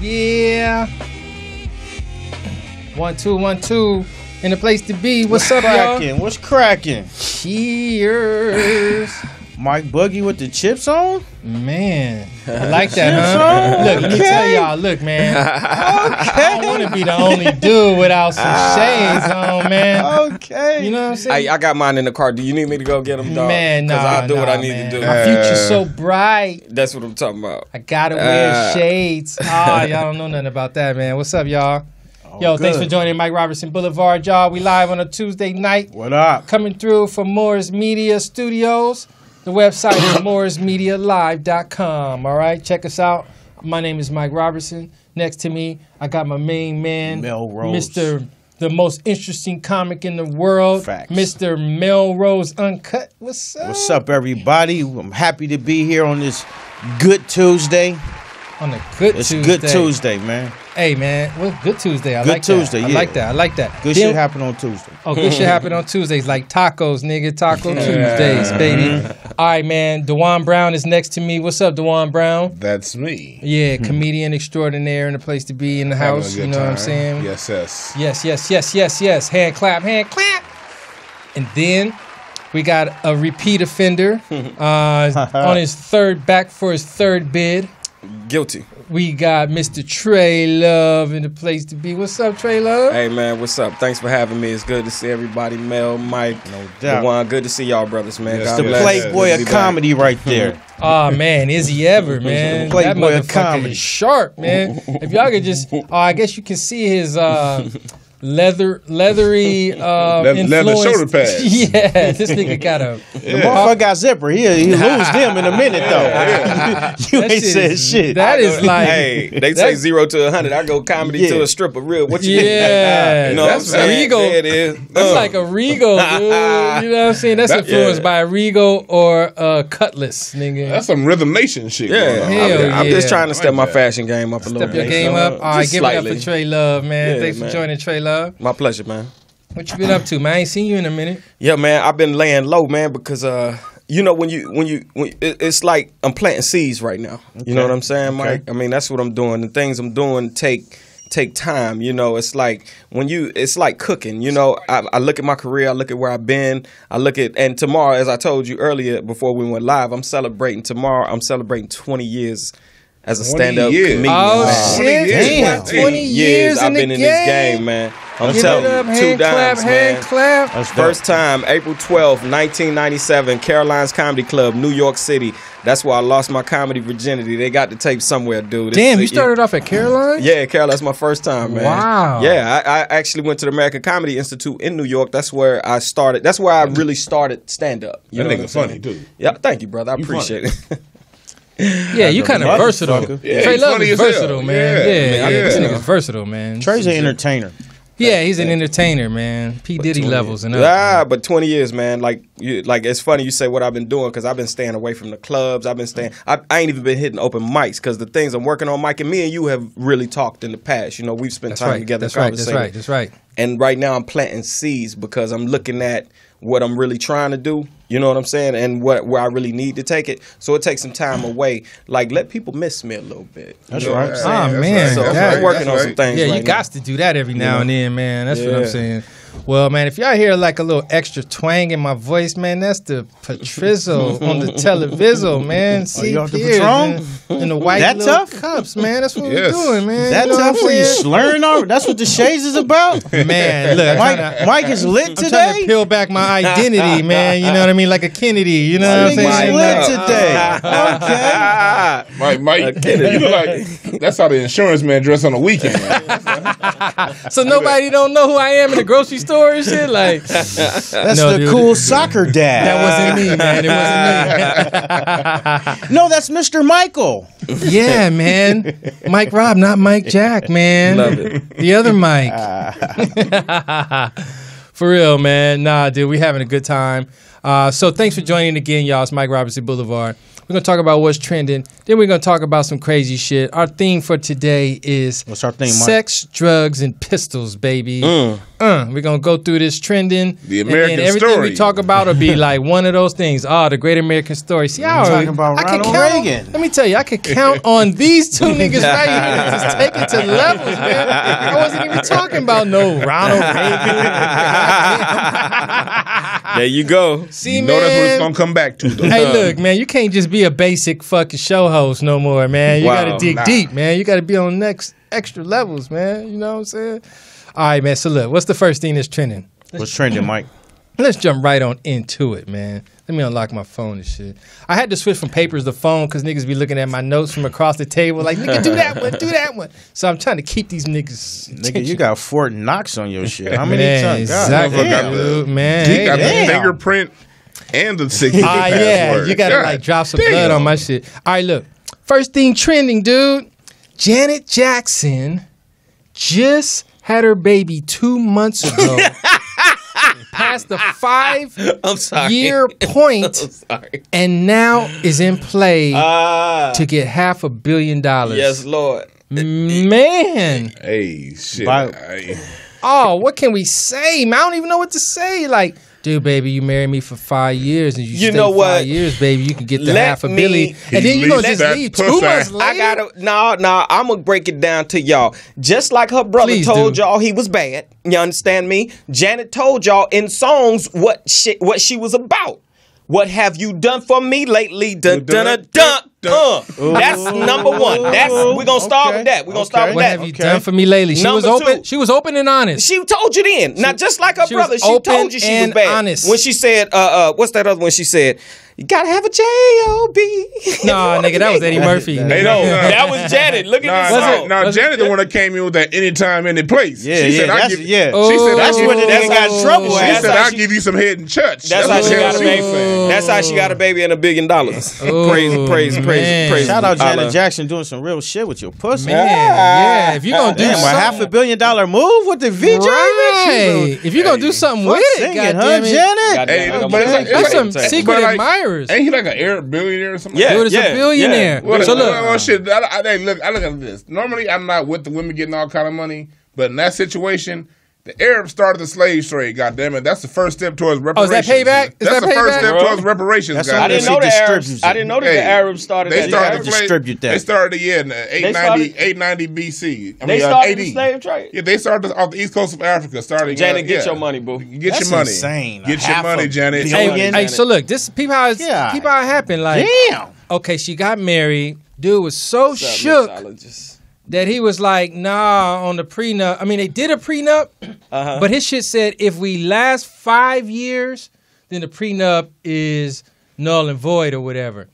Yeah. One, two, one, two. In the place to be. What's up, y'all? cracking? What's cracking? Cheers. Mike Buggy with the chips on? Man, I like that, huh? Look, let me tell y'all, look, man. okay. I don't want to be the only dude without some shades on, man. Okay. You know what I'm saying? Hey, I got mine in the car. Do you need me to go get them, dog? man, nah, Because I'll do what I need man. to do. My future's so bright. That's what I'm talking about. I gotta wear Uh. shades. Ah, y'all don't know nothing about that, man. What's up, y'all? Yo, thanks for joining Mike Robertson Boulevard, y'all. We live on a Tuesday night, What up? coming through from Morris Media Studios. The website is morrismedialive.com. All right, check us out. My name is Mike Robertson. Next to me, I got my main man, MellRoz. Mr. The most interesting comic in the world, Facts. Mr. MellRoz Uncut. What's up? What's up, everybody? I'm happy to be here on this good Tuesday. On a good It's Tuesday. good Tuesday, man. Hey man, well, good Tuesday. I Good like that. Tuesday, I like that. I like that. Good Then- shit happened on Tuesday. Oh, good shit happen on Tuesdays, like tacos, nigga. Taco Tuesdays, baby. Mm-hmm. All right, man. Dwann Brown is next to me. What's up, Dwann Brown? That's me. Yeah, comedian extraordinaire and a place to be in the Having house. You know what I'm saying? Yes, yes. Yes, yes, yes, yes, yes. Hand clap, hand clap. And then we got a repeat offender uh, on his third back for his third bid. Guilty. We got Mr. Tre Love in the place to be. What's up, Tre Love? Hey man, what's up? Thanks for having me. It's good to see everybody. Mel, Mike, No doubt. Dwann. Good to see y'all, brothers, man. Yes, God The yes, bless. yes. Playboy of be back. comedy right there. Oh man, is he ever, man? that Playboy of motherfucker comedy. is sharp, man. If y'all could just, oh, I guess you can see his uh, leather, leathery uh, Leather- leather shoulder pads. yeah, this nigga got a. The motherfucker got zipper. He he lose them in a minute though. you That ain't shit said is- shit. That I is like, hey, they say zero to a hundred. I go comedy Yeah. to a stripper. Real. What you yeah, You know that's what I'm saying? Regal. There it is. That's Uh. like a Regal, dude. You know what I'm saying? That's That- influenced yeah. by a Regal or a Cutlass, nigga. That's some Rhythm Nation shit. Yeah. Hell I'm, I'm just trying to step my fashion game up a little Step your bit. game up. uh, All right, just give it up slightly. for Tre Love, man. Thanks for joining Tre Love. My pleasure, man. What you been up to, man? I ain't seen you in a minute. Yeah, man, I've been laying low, man, because uh, you know when you when you when it, it's like I'm planting seeds right now. You know what I'm saying, Mike? I mean that's what I'm doing. The things I'm doing take take time. You know, it's like when you it's like cooking. You know, I, I look at my career, I look at where I've been, I look at and tomorrow, as I told you earlier before we went live, I'm celebrating tomorrow. I'm celebrating 20 years. As a stand-up years. comedian, Oh man. shit! Damn. 20 years, in I've been in game. this game, man. I'm Give telling it up, you, hand two clap, dimes, hand man. clap. That's. First time, April 12th, 1997, Caroline's Comedy Club, New York City. That's where I lost my comedy virginity. They got the tape somewhere, dude. Damn, you It's- started off at Caroline? Yeah, Carol, that's my first time, man. Wow. Yeah, I, I actually went to the American Comedy Institute in New York. That's where I started. That's where I really started stand up. You That know nigga what I'm saying? funny, dude. Yeah, thank you, brother. I You appreciate it. Yeah, you kind of versatile. Yeah, Tre Love is as hell. versatile, man. Yeah, Yeah, man, yeah, this yeah. nigga's versatile, man. Tre's an entertainer. Yeah, he's an entertainer, man. P Diddy levels and up. Ah, but 20 years, man. Like, you, like it's funny you say what I've been doing because I've been staying away from the clubs. I've been staying. I, I ain't even been hitting open mics because the things I'm working on, Mike and me and you have really talked in the past. You know, we've spent That's time right. together. That's right. That's right. That's right. And right now I'm planting seeds because I'm looking at what I'm really trying to do. You know what I'm saying? And what where I really need to take it. So it takes some time away. Like let people miss me a little bit. You That's know what right. I'm saying? Ah, man. right. So That's I'm right. working That's on right. some things. Yeah, right you got to do that every now know? and then, man. That's what I'm saying. Well, man, if y'all hear like a little extra twang in my voice, man, that's the Patrizzle on the televiso, man. See you off the here, Patron? man, in the white That little tough? cups, man. That's what Yes. we're doing, man. That You know tough I'm for you saying? slurring over? That's what the shades is about? Man, look, Mike, tryna- Mike is lit I'm trying to peel back my identity, man. You know what I mean? Like a Kennedy. You know I what I'm saying? he's lit today. Okay. Mike, Mike, you look like that's how the insurance man dress on the weekend. So nobody don't know who I am in the grocery store and shit. Like That's No, the dude. cool soccer dad. that wasn't me, man. It wasn't me. no, that's Mr. Michael. Yeah, man. Mike Rob, not Mike Jack, man. Love it. The other Mike. For real, man. Nah, dude, we having a good time. Uh, so thanks for joining again, y'all. It's Mike Robertson Boulevard. We're gonna talk about what's trending. Then we're gonna talk about some crazy shit. Our theme for today is What's our theme, Mike? Sex, drugs, and pistols, baby. Uh, we're gonna go through this trending. The American then everything story. we talk about will be like one of those things. Ah, the Great American Story. See, I already, talking about I can Ronald count. Reagan. Let me tell you, I could count on these two niggas right here. Just take it to levels, man. I wasn't even talking about no Ronald Reagan. There you go. See, You know that's what it's man. gonna come back to. Though. Hey, look, man, you can't just be a basic fucking show host no more, man. You Wow, gotta dig nah. deep, man. You gotta be on next extra levels, man. You know what I'm saying? All right, man. So look, what's the first thing that's trending? What's trending, Mike? Let's jump right on into it, man. Let me unlock my phone and shit. I had to switch from papers to phone because niggas be looking at my notes from across the table, like, nigga, do that one, do that one. So I'm trying to keep these niggas. Nigga, you got Fort Knox on your shit. How many man, times? God exactly, damn. dude, man. He Hey, got damn. the fingerprint and the six. Ah, yeah, you gotta God like drop some damn. blood on my shit. All right, look. First thing trending, dude. Janet Jackson just had her baby two months ago. Past the five I'm sorry. year point, sorry. and now is in play Ah, to get half a billion dollars. yes, Lord. Man. Hey, shit. By- Hey. Oh, what can we say? Man, I don't even know what to say. Like, dude, baby, you married me for five years, and you, You stay know what? five years, baby, you can get the Let half a billion, and then you gonna just leave two pussy. months later. I gotta no, no. I'm gonna break it down to y'all. Just like her brother Please told do. y'all he was bad. You understand me? Janet told y'all in songs what she, what she was about. What have you done for me lately? Dun dun dun dun. Uh, that's number one. That's we're gonna start Okay. with that. We're gonna start Okay. with What that. have you Okay. done for me lately? She was open. two. She was open and honest. She told you then. Not just like her she brother. She told you she was bad. honest. When she said, uh, uh, what's that other one? She said, you gotta have a J-O-B. nah, nigga, that was Eddie Murphy. Hey, nigga. No, that was Janet. Look Nah, at this nah, song. nah, Was Janet the one that came in with that anytime, any place. Yeah, she yeah, said, I'll give, yeah. She said, oh, That's I'll what give, the nigga got in trouble Oh. She. That's said, I'll give you some head in church. That's what how she got a baby. Oh. That's how she got a baby and a billion dollars. Oh, praise, praise, praise, praise. Shout out Allah. Janet Jackson doing some real shit with your pussy. Man, yeah. If you gonna do Damn, a half a billion dollar move with the VJ. right? If you gonna do something with it, Singing, huh, goddamn it. Janet? Goddamn, Hey, I'm but it's like- That's it's some I'm gonna take it. secret But like- Ain't he like an Arab billionaire or something? Yeah, Dude is a billionaire. yeah. What, So so look- well, oh, shit. I, I, hey, look, I look at this. Normally, I'm not with the women getting all kind of money, but in that situation, the Arabs started the slave trade. God damn it, that's the first step towards Oh, is that payback? Is that's that the first step Bro. towards reparations. That's I didn't know it. the Arabs. I didn't know that Hey, the Arabs started They that. started The the Arabs- slave, distribute that. They started yeah in the 890, started- 890 BC. I They mean, uh, started AD. the slave trade. Yeah, they started off the east coast of Africa. Starting Janet, uh, get yeah. your money, boo. Get That's your money. insane. Get your money, Janet. billion. Hey, Billion. hey, so look, this people how it's, Yeah. people how it happened. Like, Damn. okay, she got married. Dude was so shook Mixologist. That he was like, nah, on the prenup. I mean, they did a prenup, Uh-huh. but his shit said if we last five years, then the prenup is null and void or whatever.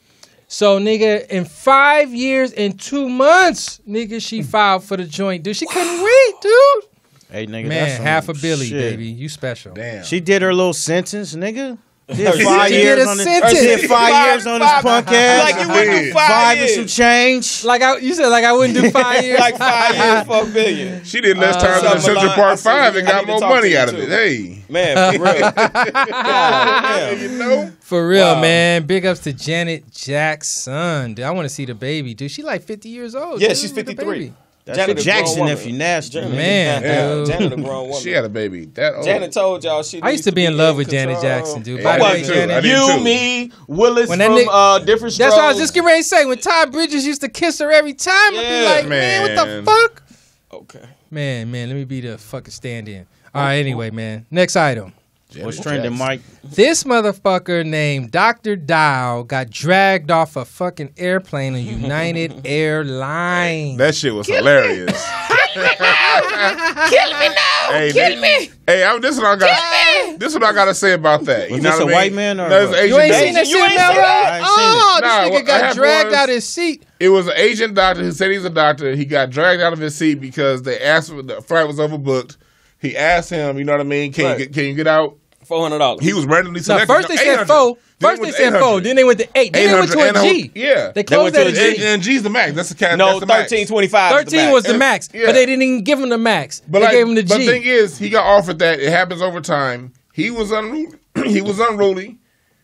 So, nigga, in five years and two months, nigga, she filed for the joint. Dude, she couldn't wait, dude. Hey, nigga, that's Man, some half a billy, shit. baby. You special. Damn. She did her little sentence, nigga. Did five did years a on this. sentence. Did five Five- years on this five- punk ass. Like you went through five, five years. and some change. Like I, you said, like I wouldn't do five years. like five years for a billion. She did less Uh, time than Something Central Park Five and got more money out of too. it. Hey, Man, for real. Yeah, you know. For real, Wow. man. Big ups to Janet Jackson. Dude, I want to see the baby, dude. She like 50 years old. Yeah, dude, she's with 53. baby. That's Janet for a grown Jackson if you nasty. Janet. Man, yeah. Janet a grown woman. She had a baby that old. Janet told y'all she. I used to be in love with Janet Jackson, dude. Yeah, I the did too. Janet, did You, too. me, Willis When that from nigga- uh, different. that's what I was just getting ready to say. When Todd Bridges used to kiss her every time, I'd be Yeah, like, man, what the fuck? Okay. Man, man, let me be the fucking stand-in. All right, anyway, man. Next item. What's trending, Mike? This motherfucker named Dr. Dao got dragged off a fucking airplane on United Airlines. That shit was hilarious. Kill me now. Hey, Kill they- me. Hey, I, this is what I got. This is what I got to say about that. Was you know this what a I mean? white man or No, it's what? an Asian You ain't seen that You shit, ain't MellRoz? seen that? I ain't seen. Oh, this what nigga got dragged was- out his seat. It was an Asian doctor who said he's a doctor. He got dragged out of his seat because they asked him, the flight was overbooked. He asked him, you know what I mean? Can Right. you get, can you get out? Four hundred dollars. He was randomly No, selected. first they said four. First it they said four. Then they went to eight. Then they went to 800 a G. yeah. They They went closed to at a a G. G. And, and G's the max. That's the cap. no that's the thirteen twenty five. Thirteen was the max, Yeah. but they didn't even give him the max. But they like, gave him the G. but G. thing is, he got offered that. It happens over time. He was unruly. he was unruly.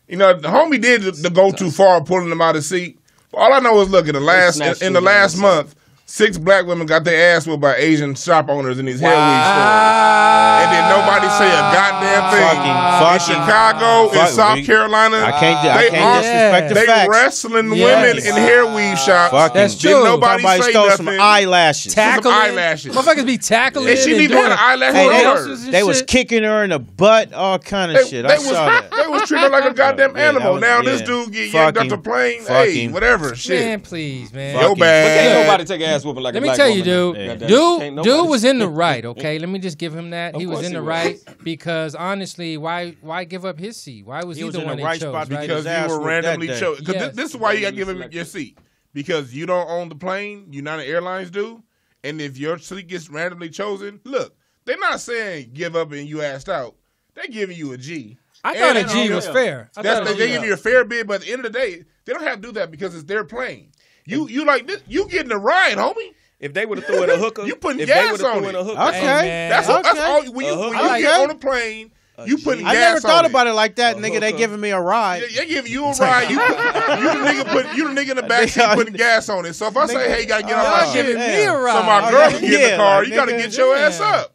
You know, the homie did the, the go too far, pulling them out of seat. All I know is, look, in the last in, in the last down. month, six black women got their ass whipped by Asian shop owners in these hair weave stores. And then nobody say a goddamn thing. Fucking- in fucking- Chicago, in South we- Carolina, I can't. I They can't are- disrespect the they facts. wrestling Yes. women in hair weave shops. Fucking- That's Did true. nobody Somebody say stole nothing. some eyelashes. tackling. eyelashes. Motherfuckers be tackling. And she and even doing had an eyelash Hey, on they, they was kicking her in the butt, all kind of They, shit. they I was saw that. they was treating her like a oh, goddamn Yeah, animal. was- now this dude get yanked off Fucking- the plane. Hey, whatever. Shit. Man, please, man. Yo bad. But can't nobody take ass whooping like Let a me black tell you, dude. Yeah. Dude, dude was in the right. Okay, let me just give him that. He was course in he the was. right because honestly, why why give up his seat? Why was He he, was the in one the they right chose? spot right? because because you were whooped that randomly day. chosen. Because Yes. this, is why you got to give him your seat. Because you don't own the plane, United Airlines do, and if your seat gets randomly chosen, look, they're not saying give up and you asked out. They're giving you a G. I thought a And- G and- was fair. I That's thought they, a they G- give you a fair bid, but at the end of the day, they don't have to do that because it's their plane. You you like this? You getting a ride, homie? If they would have threw in a hooker, You putting if gas they would've on threw in it. a hooker, Okay. Hey, man. That's what, that's all. When you, when I you like get that. on a plane, you putting I gas on. I never thought about it like that, A nigga. They giving me a ride. They, they give you a ride. You, you the nigga put you the nigga in the back seat putting gas on it. So if I say, hey, you gotta get oh, on Y'all my giving shit, me a ride. so my Oh, girl can get in the car, like, you gotta nigga, get your yeah. ass up.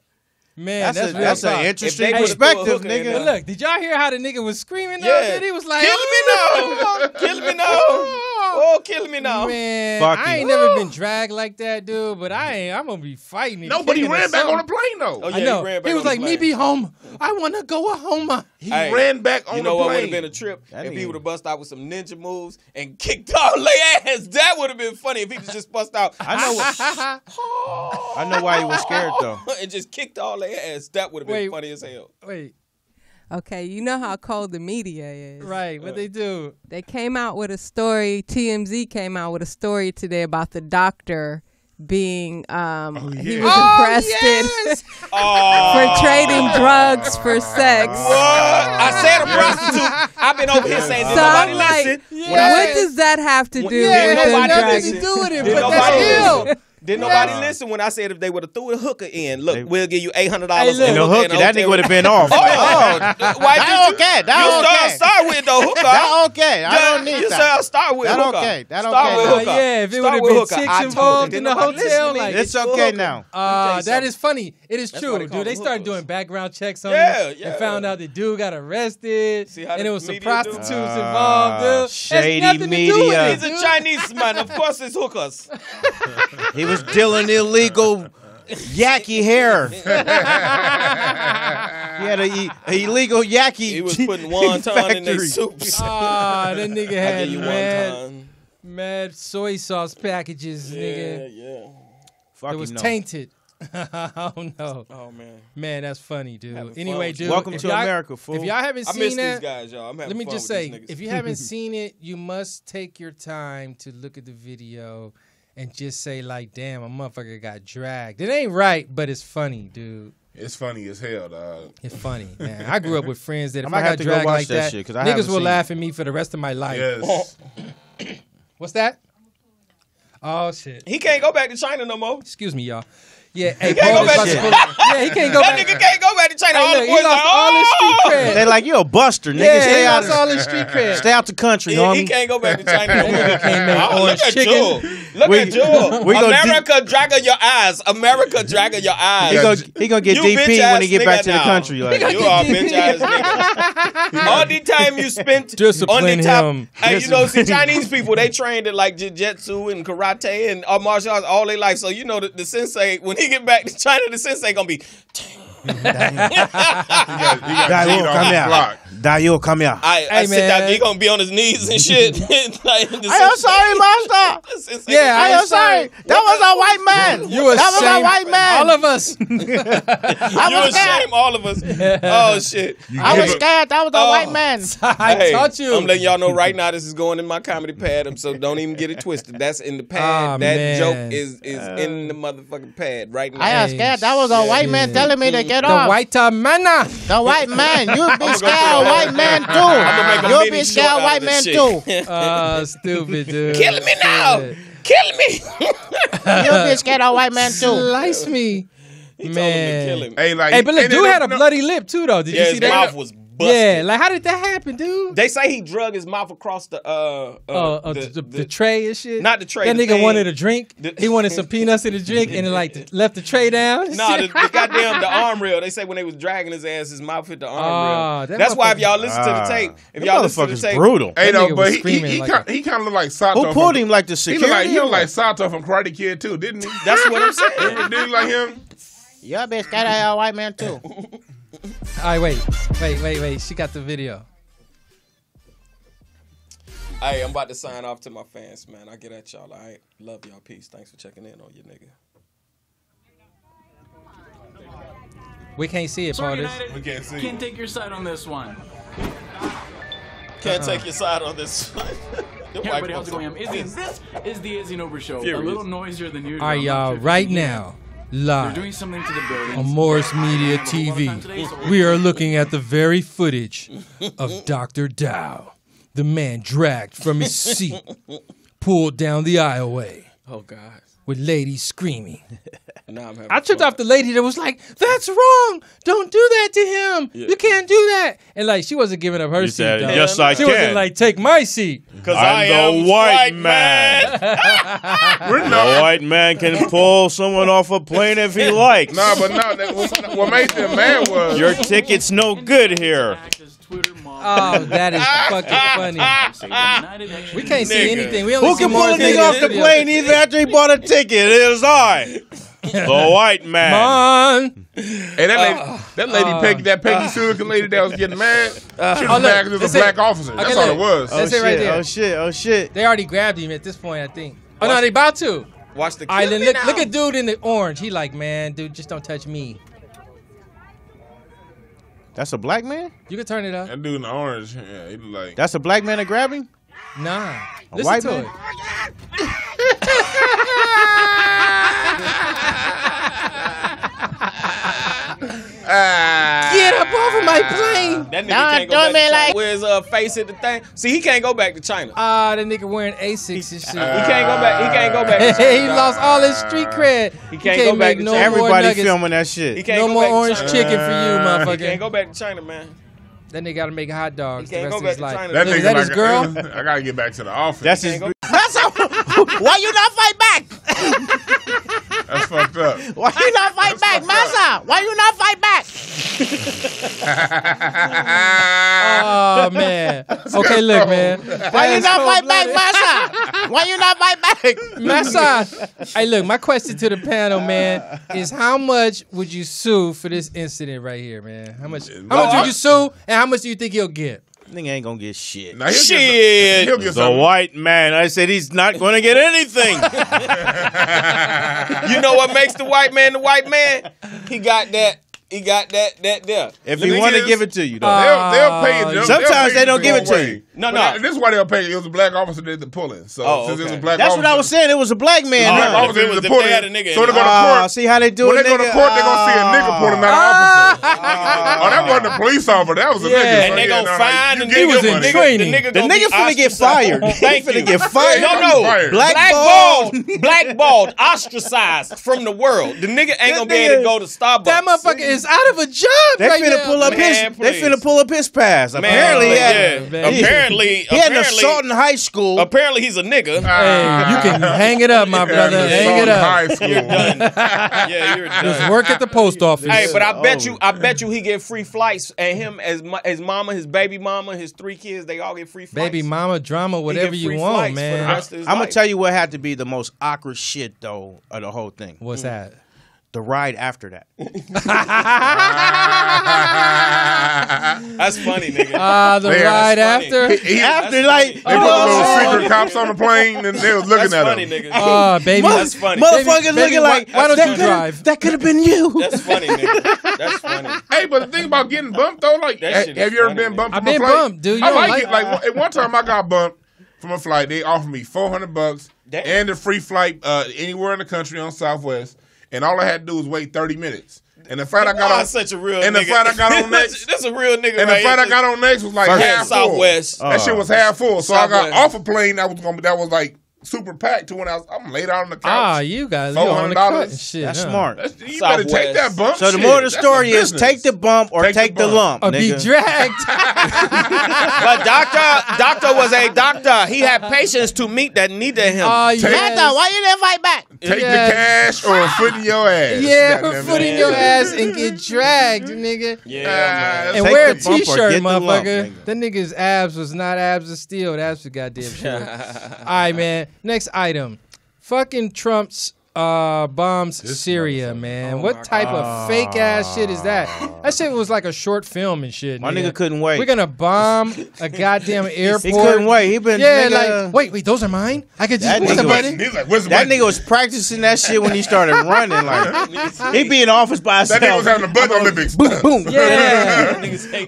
Man, That's, that's, a, that's an interesting If they would've perspective, a hooker in nigga. But look, did y'all hear how the nigga was screaming? though? Yeah. Then he was like, Kill me now. Kill me now. Kill me now. Man, Fucking- I ain't never been dragged like that, dude. But I ain't. I'm gonna be fighting. and No, but he ran back on the plane though. Oh, I yeah, know. he ran He, was on the like, "Me plane. be home. I wanna go a home." He Hey, ran back on You know the what would plane. have been a trip That if he nigga- would have bust out with some ninja moves and kicked all their ass. That would have been funny if he was just bust out. I know. What, I know why he was scared though. and just kicked all their ass. That would have been Wait. funny as hell. Wait, Okay, you know how cold the media is. right? What they do? They came out with a story. TMZ came out with a story today about the doctor being um he yeah. was Oh, arrested yes! Oh, for trading drugs for sex. What? I said a prostitute. I've been over here saying, did So nobody I'm like, listen? what does that have to do Yeah, Yeah, with it them has nobody nothing dragging? to do with it. But nobody that's listen? ill. Did nobody listen when I said if they would have threw a hooker in? Look, They- we'll give you eight hundred Hey, dollars. look. And the hooker, that nigga would have been off. Oh, why That did you? okay, that you okay. start, start with the hooker. That okay. I don't need you that. said start with That hooker. okay, that start okay. with Uh, hooker. yeah, if it Start would've with been hooker. chicks I told involved you, in did the nobody hotel, listen to me? like- It's Get you okay hooker. now. Let me Uh, tell you that something. is funny. It is That's true, they call dude. They them started hookers. doing background checks on Yeah, you yeah. and found out the dude got arrested, See how and the it was some media do? prostitutes Ah, involved, dude. Has shady nothing to do with media. it, He's a dude. Chinese man. Of course, it's hookers. He was dealing illegal yaki hair. he had a illegal yaki. He was putting wonton in their factory. soups. Ah, that nigga had you mad, wonton. mad soy sauce packages, Yeah, nigga. yeah. Fuck It him, was no. tainted. oh no, Oh man, man, that's funny, dude. fun Anyway, with dude, Welcome to America, fool. If y'all haven't I seen miss that, these guys, y'all. I'm let me fun just say, if you haven't seen it, you must take your time to look at the video and just say like, "Damn, a motherfucker got dragged." It ain't right, but it's funny, dude. It's funny as hell, dog. It's funny, man. I grew up with friends that I if might I, have got to go dragged watch like that that, shit, 'cause I niggas will laugh at me for the rest of my life. Yes. What's that? Oh shit! he can't go back to China no more. Excuse me, y'all. Yeah, hey, can't go back to- to pull- Yeah, he can't go That back. nigga can't go back to China. Hey, All look, the he lost like, all his street "Oh!" cred. They like you a buster, nigga. Yeah, stay he out lost of, all his street cred. stay out the country, He, he can't go back to China. That nigga can't make Oh, orange look at chicken. Joe. Look We- at Joe. we gonna America dragging your eyes. America dragging your eyes. He gonna, he gonna get You DP when he get back nigga to the country. Like, You are bitch ass nigga. All the time you spent Discipline on the top, him. and you know, see Chinese people they trained in like jiu-jitsu and karate and uh, martial arts all their life. So you know the, the sensei when he get back to China, the sensei gonna be. He got, he got Dayo, G'd come the here. block. Dayo, come here. I, I Hey, sit down. He gonna be on his knees and shit. like, I am sorry, master. Yeah, I am sorry. That was a white man. You that was a white man. All of us. I You was scared. ashamed all of us. Oh shit. I was give a- scared. That was a Oh. white man. I Hey, taught you. I'm letting y'all know right now. This is going in my comedy pad, so don't even get it twisted. That's in the ah, pad. Aw, that man. joke is is uh, in the motherfucking pad right now. I am scared. That was a white man telling me to mm. get the off. The white manna. The white man. You be scared kill of that. White man I'ma make too. a You mini be short scared out of of white man shit. too. Oh, stupid dude. Kill me now. Stupid. Kill me. You bitch scared of white man too. Slice me. he told him to Man. kill him. Hey, like, Hey, but look, and dude then- had a no, bloody lip too, though. Did yeah, you his see that? mouth was busted. Yeah, like how did that happen, dude? They say he drug his mouth across the uh, uh, Uh, uh, the, the, tray and shit. not the tray, That the nigga thing. wanted a drink. The- he wanted some peanuts in the drink, and then like left the tray down. Nah, the, the goddamn the arm rail. They say when they was dragging his ass, his mouth hit the arm Ah, rail. that That's why if y'all listen to the Ah, tape, if that y'all listen to the tape, brutal. Hey, no, but he he, he, like kind, he kind of looked like Sato. Who pulled from, him like the He looked security? like he looked or like what? Sato from Karate Kid too, didn't he? that's what I'm saying. Didn't like him? Yeah, bitch, that a white man too. All right, wait, wait, wait, wait. She got the video. Hey, I'm about to sign off to my fans, man. I get at y'all. All right, love y'all. Peace. Thanks for checking in on your nigga. We can't see it, Sorry, Paul. United. We can't see. Can't take your side on this one. Can't uh-uh. take your side on this. Them Hey, everybody, how's it going? are I'm Izzy, this is the Izzy and Show. Furious. A little noisier than usual. All right, I'm not y'all. sure if you Right can hear now, They're doing something to the building. on Morris Media TV, we are looking at the very footage of Dr. Dao, the man dragged from his seat, pulled down the aisleway Oh God. With ladies screaming. Now I'm having I tripped fun. off the lady that was like, "That's wrong! Don't do that to him! You can't do that!" And like, she wasn't giving up her You seat. said, dog. "Yes, I she wasn't like, "Take my seat." Cause I I'm am the white man. We're A not. white man can pull someone off a plane if he likes. Nah, but no. That, what, what made them mad was Your ticket's no good here. Act as Twitter mom. Oh, that is fucking funny. Say that United actually We can't see Nigga. anything. We only Who see can pull a Morris nigga Media off the Studio. plane even after he bought a ticket? It is I, the white man. On. Hey, that lady, uh, that lady uh, Peggy, that Peggy uh, Sue lady that was getting mad, she was Oh, look, mad because it was that's a black it. officer. That's Okay, all look. it was. That's oh it right shit! there. Oh shit! Oh shit! They already grabbed him at this point, I think. Oh no, they about to. Watch the All right, clip. then look, look at dude in the orange. He like, man, dude, just don't touch me. That's a black man. You can turn it up. That dude in the orange, yeah, he like. That's a black man that grabbed him. Nah, A listen white to man? it. Ah. Get up off of my plane. That nigga can't go back to China. Where his uh, face hit the thing. See, he can't go back to China. Ah, the nigga wearing Asics and shit. he can't go back. He can't go back. To China. He lost all his street cred. He can't go back make to no China. more Everybody nuggets. filming that shit. He can't No go more back to orange China. chicken for you, motherfucker. He can't go back to China, man. Then they gotta make hot dogs He the can't rest go of his back to life. China. That Look, nigga is that like his girl? I gotta get back to the office. That's his. Can't Why you not fight back? That's fucked up. Why you not fight back, Massa? Why you not fight back? Oh man. Okay, look, man. Why you not fight back, Massa? Why you not fight back? Massa. Hey, look, my question to the panel, man, is how much would you sue for this incident right here, man? How much? How much would you sue, and how much do you think he'll get? Nigga ain't gonna get shit. Now, he'll Shit. Get, he'll get The white man. I said he's not gonna get anything. You know what makes the white man the white man? He got that. He got that. That there. If The he want to give it to you, though. They'll, they'll pay Oh, you. Sometimes they don't give it wrong to you. No, no. that- This is why they'll pay you. It was a black officer that did the pulling. So Oh, since it was a black That's officer, what I was saying. It was a black man. black huh? officer If it was the if they pulling. had a nigga So in they go to Ah, court. see how they do When it, they go to court, they're gonna see a nigga Ah. pulling, not an officer. Oh, that wasn't a police officer. That was a Yeah. nigga. So, And they yeah, gonna no, no, find the get nigga. was your in money. training. The nigga, The gonna nigga finna get fired. He Thank finna you. get fired. No, no. Fired. Blackballed, blackballed, ostracized from the world. The nigga ain't gonna be able to go to Starbucks. That motherfucker is out of a job They right finna now. pull up Man, his. They please. finna pull up his pass. Man, Apparently, he yeah. had, man. he- apparently, he had an apparently, assault in high school. apparently he's a nigga. Hey, you can hang it up, my brother. Yeah, Hang it up. High school. yeah, you're Just done. work at the post office. Hey, but I bet Oh. you, I bet you, he get free flights, and him as mu- his mama, his baby mama, his three kids, they all get free flights. Baby mama drama, He whatever you free want, for the man. rest of his I'm gonna life. tell you what had to be the most awkward shit though of the whole thing. What's hmm. that? The ride after that. That's funny, nigga. Ah, the Man, ride that's funny. after. He- After like. They put the Oh, little man. secret cops on the plane and they was looking That's at funny, him. nigga. Oh, baby. That's funny. Motherfuckers Baby, looking why- like why don't that you coulda- drive? That could have been you. That's funny, nigga. That's funny. Hey, but the thing about getting bumped though, like, That ha- shit have is you ever funny, been man. bumped? I've from a been flight? bumped, dude. You I don't like, like- it. Like one- at one time, I got bumped from a flight. They offered me four hundred bucks Damn. and a free flight uh, anywhere in the country on Southwest, and all I had to do was wait thirty minutes. And the flight I got Why on, such a real and the nigga. flight I got on next, That's a real nigga. and the right flight I got on next was like First half full. Southwest. That shit was uh, half full. So I got off a plane that was gonna that was like super packed to when I was I'm laid out on the couch. Ah, you got you on $400. shit. That's huh? smart. That's, you better take that bump. So the shit. moral of the story is take the bump or Take take, the the, lump. Or be dragged. But doctor, doctor was a doctor. He had patients to meet that needed him. Oh, Take- yes. why you didn't fight back? Take Yes. the cash or a foot in your ass. Yeah, Goddamn foot in your ass and get dragged, nigga. yeah, Ah, man. And Take wear a the bump or t-shirt, get the lump, nigga. that nigga's abs was not abs of steel. That's for goddamn sure. All right, man. Next item. Fucking Trump's uh, bombs Syria, man. what type of fake ass shit is that? That shit was like a short film and shit. My nigga couldn't wait. We're gonna bomb a goddamn airport. He couldn't wait. He been Yeah, nigga, like wait, wait, those are mine. I could just That nigga the was- like, that nigga was practicing that shit when he started running. Like he be in the office by That himself. nigga was having a button Olympics. boom, boom. Yeah.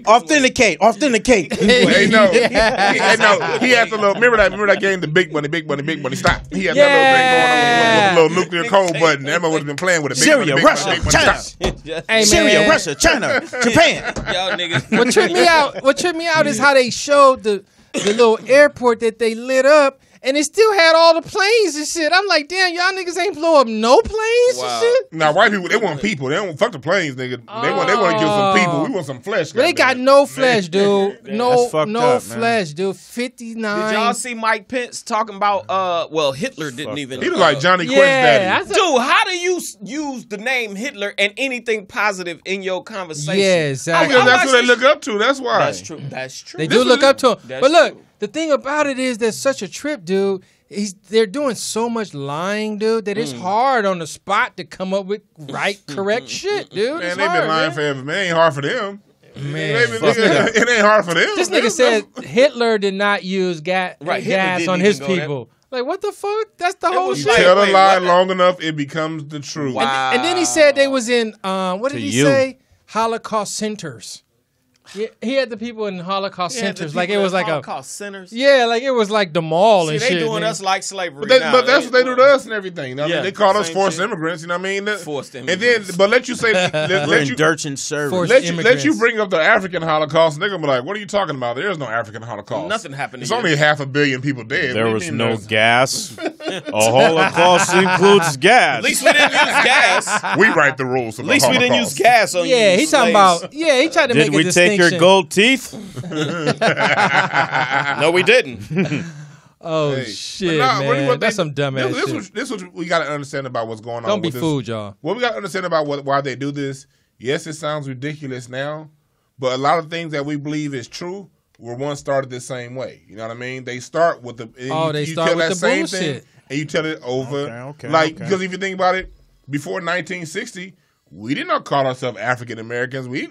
Authenticate, authenticate. Hey, no. Yeah. He, hey, no, he had the little. Remember that? Remember that game, the Big Bunny, Big Bunny, Big Bunny. Stop. He had Yeah. that little thing going on with the little, little nuclear code button. Emma would have been playing with it. Big Syria, Russia, China. Syria. Russia, China, Japan. Y'all niggas. what tripped me out what tripped me out is how they showed the the little airport that they lit up and it still had all the planes and shit. I'm like, damn, y'all niggas ain't blow up no planes Wow. and shit. Now, white people, they want people. They don't fuck the planes, nigga. They want, they want to give some people. We want some flesh. But they got it. no flesh, dude. No, no up, man. flesh, dude. Fifty nine. Did y'all see Mike Pence talking about? Uh, well, Hitler didn't even. He was like Jonny Quest Yeah, daddy. that's a, Dude, how do you use the name Hitler and anything positive in your conversation? yeah, exactly. Because that's I who they look up to. That's why. That's true. That's true. They This do look was- up to him. But look, true. The thing about it is there's such a trip, dude. He's they're doing so much lying, dude, that Mm. it's hard on the spot to come up with right, correct shit, dude. Man, they've been lying man. forever. Man, it ain't hard for them. Man, They nigga, it ain't hard for them. This nigga said Hitler did not use ga- Right, gas on his go there. people. Like what the fuck? That's the It whole shit. You tell a lie what? long enough, it becomes the truth. Wow. and then he said they was in um, what did To he you. say? Holocaust centers. Yeah, he had the people in Holocaust Yeah, centers. Like it was that like a Holocaust centers. yeah, like it was like the mall See, and they shit. doing nigga. us like slavery. But, that, now. but that's what they do to us and everything. I Yeah, mean, they call us forced shit. immigrants. You know what I mean? That- immigrants. And then, but let you say, let, We're let you, indentured service. Forced let you, let you bring up the African Holocaust, and they're gonna be like, "What are you talking about? There is no African Holocaust. Nothing happened. It's only you. half a billion people dead. There was no there's- gas. A Holocaust includes gas. At least we didn't use gas. We write the rules. Of At least we didn't use gas on. Yeah, he's talking about yeah, he tried to make a distinction. Your gold teeth? No, we didn't. Oh Hey. shit, nah, what- man, what that's they- some dumbass This, this, shit. was, this was we got to understand about what's going on. Don't be with this. fooled, y'all. What we got to understand about what, why they do this. Yes, it sounds ridiculous now, but a lot of things that we believe is true were once started the same way. You know what I mean? They start with the Oh, you, they you start tell with that the same bullshit. thing and you tell it over. Okay, okay, like okay. because if you think about it, before 1960, we did not call ourselves African Americans. We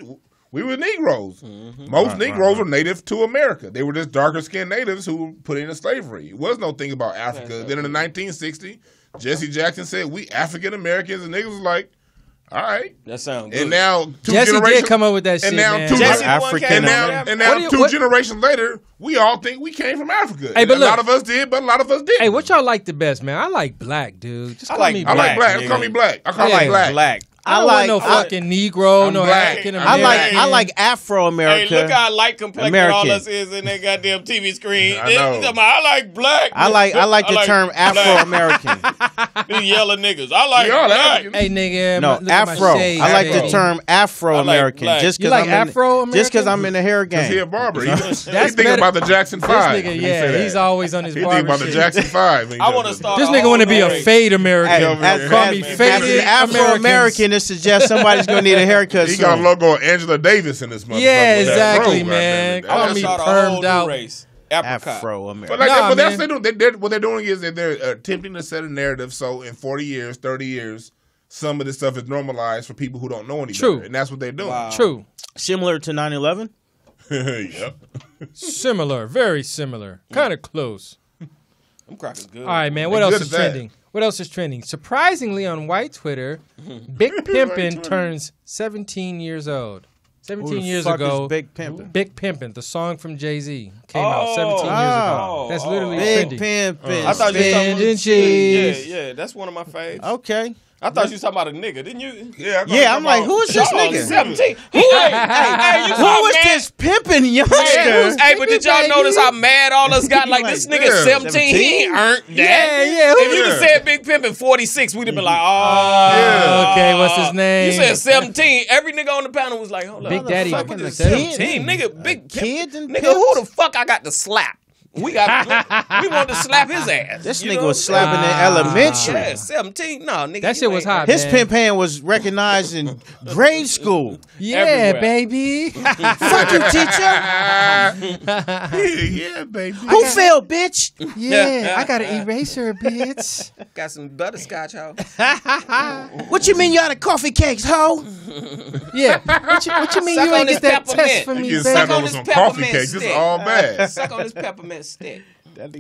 we were Negroes. Mm-hmm. Most Negroes were native to America. They were just darker skinned natives who were put into slavery. It was no thing about Africa. Then in the 1960s, Jesse Jackson said we African Americans, and niggas was like, all right. That sounds good. And now two Jesse generations did come up with that shit, and now man. two Jesse African came and now and now you- two what- generations later, we all think we came from Africa. Hey, And but a lot of us did, but a lot of us didn't. Hey, what y'all like the best, man? I like black, dude. Just I call like me black. I like black. black. Call me black. I call Yeah. me black. black. I I don't like- want no I- fucking Negro, I'm no black. African I I American. like I like Afro American. Hey, look how light complexion all American. us is in that goddamn TV screen. I know. They I like black. I like I like the term. Afro American. These yellow niggas. I like We all black. African. Hey, nigga. No, my- look at my Afro. I like the term Afro American. black. just because like I'm in, Afro-American? just because I'm in the hair Cause he a game. barber. He, he thinking better. about the Jackson This Five. nigga, yeah, he's always on his He barber think about the. Jackson Five. I want to start. This nigga want to be a fade American. as, Call as- me as faded an Afro Americans. American, it suggests somebody's gonna need a haircut He soon. got a logo of Angela Davis in this motherfucker. Yeah, exactly, man. goddammit. Call I want me to start a permed whole out. race. Apricot. Afro But, American. like, Nah, but that's man. they do. They, they, what they're doing is that they're attempting to set a narrative. So in forty years, thirty years, some of this stuff is normalized for people who don't know any True. better, and that's what they're doing. Wow. True. Similar to 9/11. yep. Similar. Very similar. Kind of close. Them crackers good. All right, man. What They else is at trending? What else is trending? Surprisingly, on white Twitter, Big Pimpin' turns 17 years old. 17 Who years fuck ago, Big Pimpin'? Big Pimpin', the song from Jay Z, came Oh, out 17 years ago. oh, That's oh. literally Big trending. Pimpin'. Uh-huh. I thought you were talking Spinning about cheese. Yeah, yeah, that's one of my faves. Okay. I thought you was talking about a nigga, didn't you? Yeah, I yeah. I'm like, about- who is this nigga? 17. Who, hey, hey, you Who saw this pimping youngster? Hey, hey, but did y'all baby. notice how mad all us got? Like, this nigga Yeah. 17, he ain't earned that. Yeah, yeah. If you'd have said Big Pimpin' 46, we'd have been like, oh. oh. Yeah. Okay, what's his name? You said 17. Every nigga on the panel was like, hold up. Big Daddy Fuck with was this 17. 17. Nigga, big Kids and Nigga, who the fuck I got the slap? We got, we want to slap his ass. This You nigga know was what I'm slapping in Ah. elementary. Yeah, 17. No, nigga. That shit was hot. His man. pimp hand was recognized in grade school. Yeah, everywhere. baby. Fuck you, teacher. yeah, baby. Who failed, bitch? yeah, I got an eraser, bitch. Got some butterscotch, ho. What you mean you out of coffee cakes, ho? Yeah. What you, what you mean Suck you ain't get that peppermint. test for You me, get baby? slapped on over this some coffee peppermint cakes. This is stick. all bad. Suck on this peppermint stick.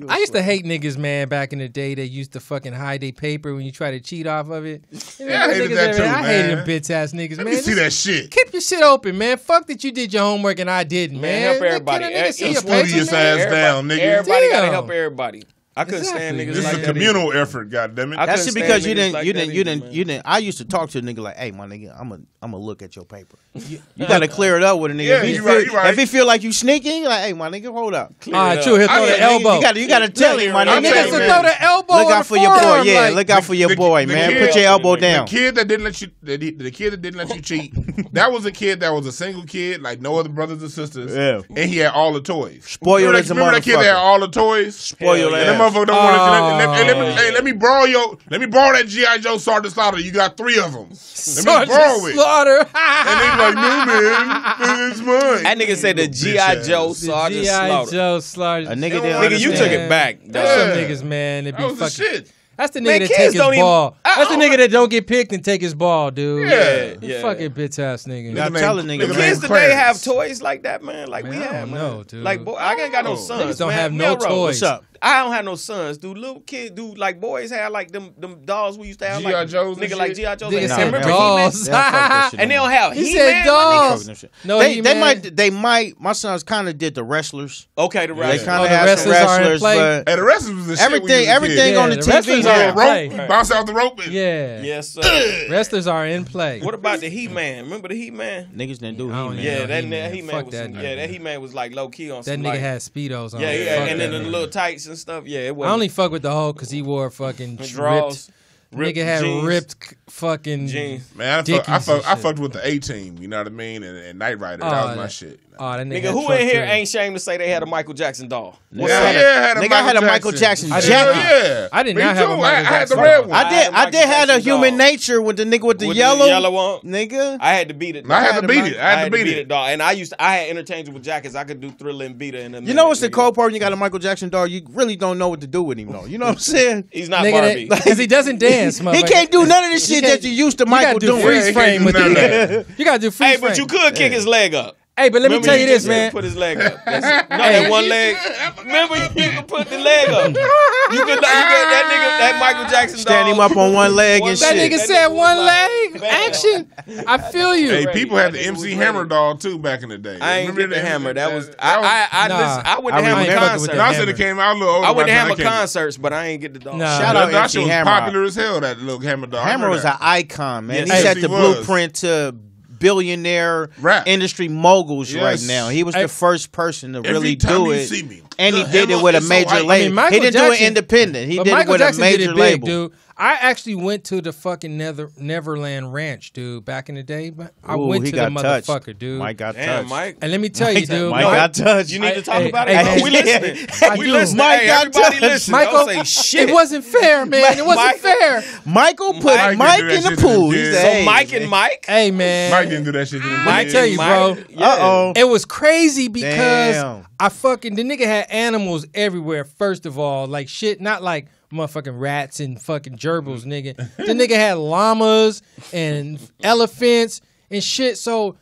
I used to hate niggas, man, back in the day that used to fucking hide their paper when you try to cheat off of it. Yeah, I hated Niggas that ever- too, I hated man. them bitch ass niggas, Let man. me see that shit. Keep your shit open, man. Fuck that you did your homework and I didn't, Man, man. help Can a everybody. nigga see Eh, your smoothie paper, his man? ass down, nigga. Everybody gotta help everybody. I couldn't stand Exactly. niggas This like is a that either. communal effort, goddammit. I That's couldn't because you didn't, like you that didn't, you didn't, man. you didn't. I used to talk to a nigga like, "Hey, my nigga, I'm gonna, I'm gonna look at your paper. You, got to clear it up with a nigga. Yeah, if, he you feel, right, you right. if he feel like you sneaking, like, hey, my nigga, hold up. All right, it true. He'll throw I the elbow. You got to, you got to tell him, my I'm nigga. Niggas saying, throw the elbow Look out for your boy. Yeah, look out for your boy, man. Put your elbow down. The kid that didn't let you, the, the kid that didn't let you cheat, that was a kid that was a single kid, like no other brothers or sisters. Yeah. And he had all the toys. Spoiled remember as that, a remember that kid that had all the toys? Spoiled Hell And yeah. that motherfucker don't want to. Let, let, let, Oh. me, hey, let me borrow your. Let me borrow that GI Joe Sergeant Slaughter. You got three of them. Let me Sergeant borrow it. Slaughter. And he's like, no man, it's mine. That nigga said the GI Joe ass. Sergeant G.I. Slaughter. Joe Slaughter. A nigga didn't Nigga, you took it back. That's Yeah. some niggas, man. That be That was the fucking. shit. That's the nigga Man, that kids take his don't even- ball. I- That's the oh, nigga that don't get picked and take his ball, dude. Yeah. You Yeah. fucking bitch ass nigga. Yeah. Nigga tell named- a nigga, nigga man. Kids today have toys like that, man. Like we Man, I have, don't man. know, dude. Like boy, I ain't got no Oh. sons. Niggas don't man. have no MellRoz. toys. What's up? I don't have no sons, dude. Little kid, dude. Like boys have like them them dolls we used to have. G.I. like, Joes and Nigga like? GI Joes. Nigga like, said remember dolls. He-Man? They don't fuck that shit And they don't have He He-Man, said my dolls. Fuck them shit. No, they, he they might, they might. My sons kind of did the wrestlers. Okay, the wrestlers. They kind Oh, of the had some wrestlers are in wrestlers, play? but Hey, the rest was the shit. everything, you was a kid. everything Yeah, on the, the TV. wrestlers now. are- rope, Play. bounce out the rope. And, Yeah. Yes, sir. Wrestlers are in play. what about the He Man? Remember the He Man? Niggas didn't do I don't He-Man. Yeah, Yeah, that He-Man. He Man Fuck was. that Some, nigga. yeah, that He Man was like low key on That nigga had speedos on. Yeah, yeah, and then the nigga. little tights and stuff. Yeah, it was. I only fuck with the hoe because he wore fucking draws. ripped. Nigga had jeans, ripped fucking jeans. Man, I, fuck, I, fuck, and I shit. fucked with the A team. You know what I mean? And, and Knight Rider. Oh, that was oh, my that- shit. Oh, that nigga. Nigga, who in here too. ain't ashamed to say they had a Michael Jackson doll? What's yeah, that? yeah, had a Nigga, Michael I had a Michael Jackson I did, jacket. Yeah, I did Me not have a too. Michael I, I had the Jackson red one. I did. I Michael did had a human doll. nature with the nigga with the With yellow, the yellow one. nigga. I had to beat it. I had had to beat it. I had to beat it. dog. And I used to, I had interchangeable jackets. I could do Thriller and Beat It in a You know what's the minute, cold part when you got a Michael Jackson doll? You really don't know what to do with him though. You know what I'm saying? He's not Nigga, Barbie. because he doesn't dance, He can't do none of this You shit that you used to Michael do doing. freeze frame with none of it. You gotta do freeze hey, frame. but you could kick his leg up. Hey, but let me tell you this, just man. Put his leg up. That's, no, that one leg. Remember, you could put the leg up. You could, you could that nigga, that Michael Jackson Stand dog. him up on one leg and That shit. nigga That nigga said nigga one leg action. I feel you. Hey, people had the MC Hammer ready. doll too back in the day. I ain't Remember the hammer. That was I. I, I, Nah. listen, I went to I hammer remember concerts. No, I hammer. said it came out a little older. I went to by the time hammer concerts, but I ain't get the dog. Nah. Shout That, out that MC shit was Hammer. popular as hell. That little hammer doll. Hammer was an icon, man. He set the blueprint to billionaire Rap. industry moguls Yes. right now. He was Hey, the first person to really do it. me, and he did it with a so major label. I mean, he didn't do it independent. He did Michael it with Jackson a major big, label. dude. I actually went to the fucking Nether, Neverland Ranch, dude, back in the day. But I Ooh, went to the got touched. motherfucker, dude. Mike got Damn, touched. Mike. and let me tell you, dude. Mike Mike- got touched. You need to talk Hey, about hey, it. hey, we hey, listening. we dude, listening. Mike Hey, got everybody touched. listen. Michael, Don't say shit. it wasn't fair, man. It wasn't Mike- fair. Michael put Mike Mike, in the pool. the He said, So hey, Mike and Mike. Hey, man. Mike didn't do that shit. to the Let me tell you, bro. Uh-oh. It was crazy because I fucking the nigga had animals everywhere. First of all, like shit, not like motherfucking rats and fucking gerbils, mm-hmm. nigga. the nigga had llamas and elephants and shit. So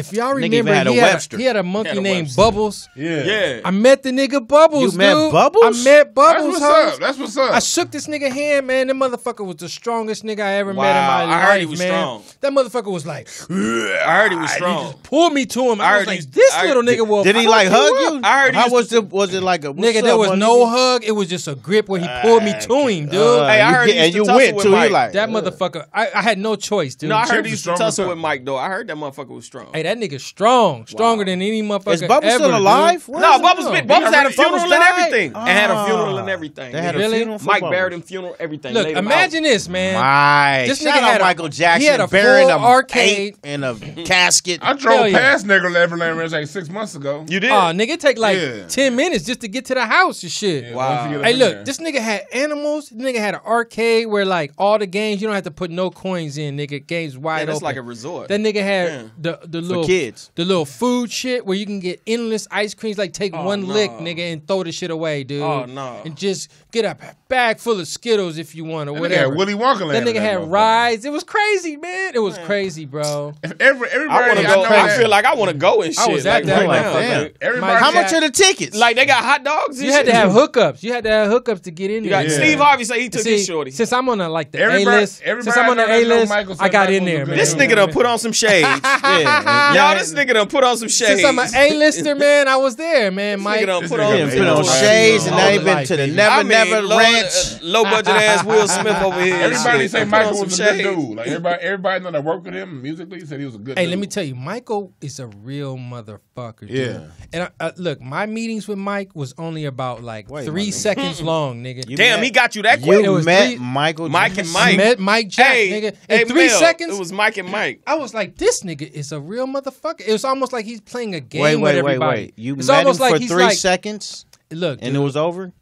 if y'all Nigga even remember, had a he, had Webster. a, he had a monkey Had a named Webster. Bubbles. Yeah. Yeah. I met the nigga Bubbles. You met dude. Bubbles? I met That's Bubbles. what's hoes. up. That's what's up. I shook this nigga hand, man. That motherfucker was the strongest nigga I ever met in Wow, my life, I heard he was man. strong. That motherfucker was like, I heard he was strong. pulled me to him. I, I was heard like, he's- this I- little nigga will Did he like hug up. you? I heard he How used was to- the was it like a what's Nigga, up, there was my no nigga? hug. It was just a grip where he pulled me to him, dude. Uh, Hey, I you heard get- he and used you tussle went with too. He Mike. like that motherfucker, I, I had no choice, dude. No, I heard Chip he was used to strong as tussle fuck. with Mike though. I heard that motherfucker was strong. Hey, that nigga strong, stronger than any motherfucker. Is Bubba ever, still alive? Where No, is he Bubbles, been, Bubbles had a funeral and died? everything. And had a Ah. funeral and everything. They had a funeral for Mike Bubbles. buried him, funeral, everything. Look, laid him imagine this, man. My This shout nigga out had a- Michael Jackson he had a burying full a arcade. ape in a casket. I Hell drove yeah. past Neverland Ranch like six months ago. You did. Oh, nigga, it take like Yeah. ten minutes just to get to the house and shit. Yeah, Wow. once you get up Hey, look, there. this nigga had animals. This nigga had an arcade where like all the games you don't have to put no coins in, nigga. Games wide yeah, that's open. like a resort. that nigga had Yeah. the the little kids. the little food shit where you can get endless ice creams. Like take Oh, one no. lick, nigga, and throw the shit away, dude. Oh, no. And just get a bag full of Skittles if you want or That nigga whatever. had Willy Wonka land that in nigga had motherfucker. rides. It was crazy, man. It was crazy, bro. If Every, I everybody, want to I know I feel like I want to go and shit. I was at like, that right like, now. damn. Like, everybody. How Mike much are the tickets? like, they got hot dogs. You had to have hookups. You had to have hookups to get in there. Yeah. Steve Harvey say he took See, his shorty. since I'm on the like the A list, since I'm on the A list, I got in there, man. This good nigga done put on some shades. yeah. Y'all, this nigga done put on some shades. Since I'm an A lister, man, I was there, man. This Mike, nigga done put on, done Put on shades and now he been to the baby. Never I mean, Never low, Ranch. uh, low budget ass Will Smith over here. and Everybody shit. say put on Michael some was a good shades. dude. Like everybody, everybody know that worked with him musically said he was a good. Hey, dude. let me tell you, Michael is a real motherfucker. Dude. Yeah. And I, I, look, my meetings with Mike was only about like Wait, three nigga. seconds hmm. long, nigga. You Damn, met- he got you that quick. It You was met three- Michael Mike and Jackson? Mike. I met Mike Jack, hey, nigga. hey, In three Mel, seconds, It was Mike and Mike. I was like, this nigga is a real motherfucker. It was almost like he's playing a game Wait, with wait, wait, everybody. wait. You it's met him like for three like, seconds Look, and dude, it was over?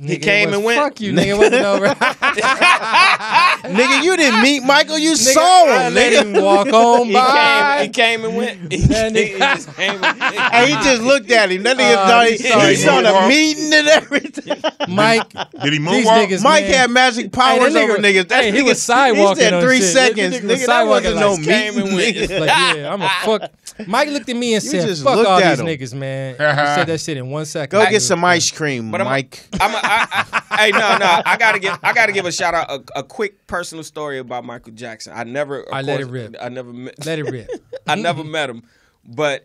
He nigga, came and went. Fuck you, nigga. It wasn't over. nigga, you didn't meet Michael. You Nigga, saw I him, let nigga. him walk on He by. came, he came and went. He, That he just came and went. He just looked at him. That nigga Uh, thought he, he's sorry, he saw the meeting and everything. Mike, Did he these niggas, Mike man. had magic powers Hey, that over niggas. That hey, he nigga- was sidewalking He said three shit. Seconds. nigga Nigga, that wasn't sidewalking no like came and meeting. went. like, yeah, I'm a fuck. Mike looked at me and said, just "Fuck looked all at these him. niggas, man." He said that shit in one second. Go get some ice cream, But I'm a- Mike. I'm a, I, I, hey, no, no. I gotta give. I gotta give a shout out. A, a quick personal story about Michael Jackson. I never. of I let it rip. I never met. Let it rip. I never met him, but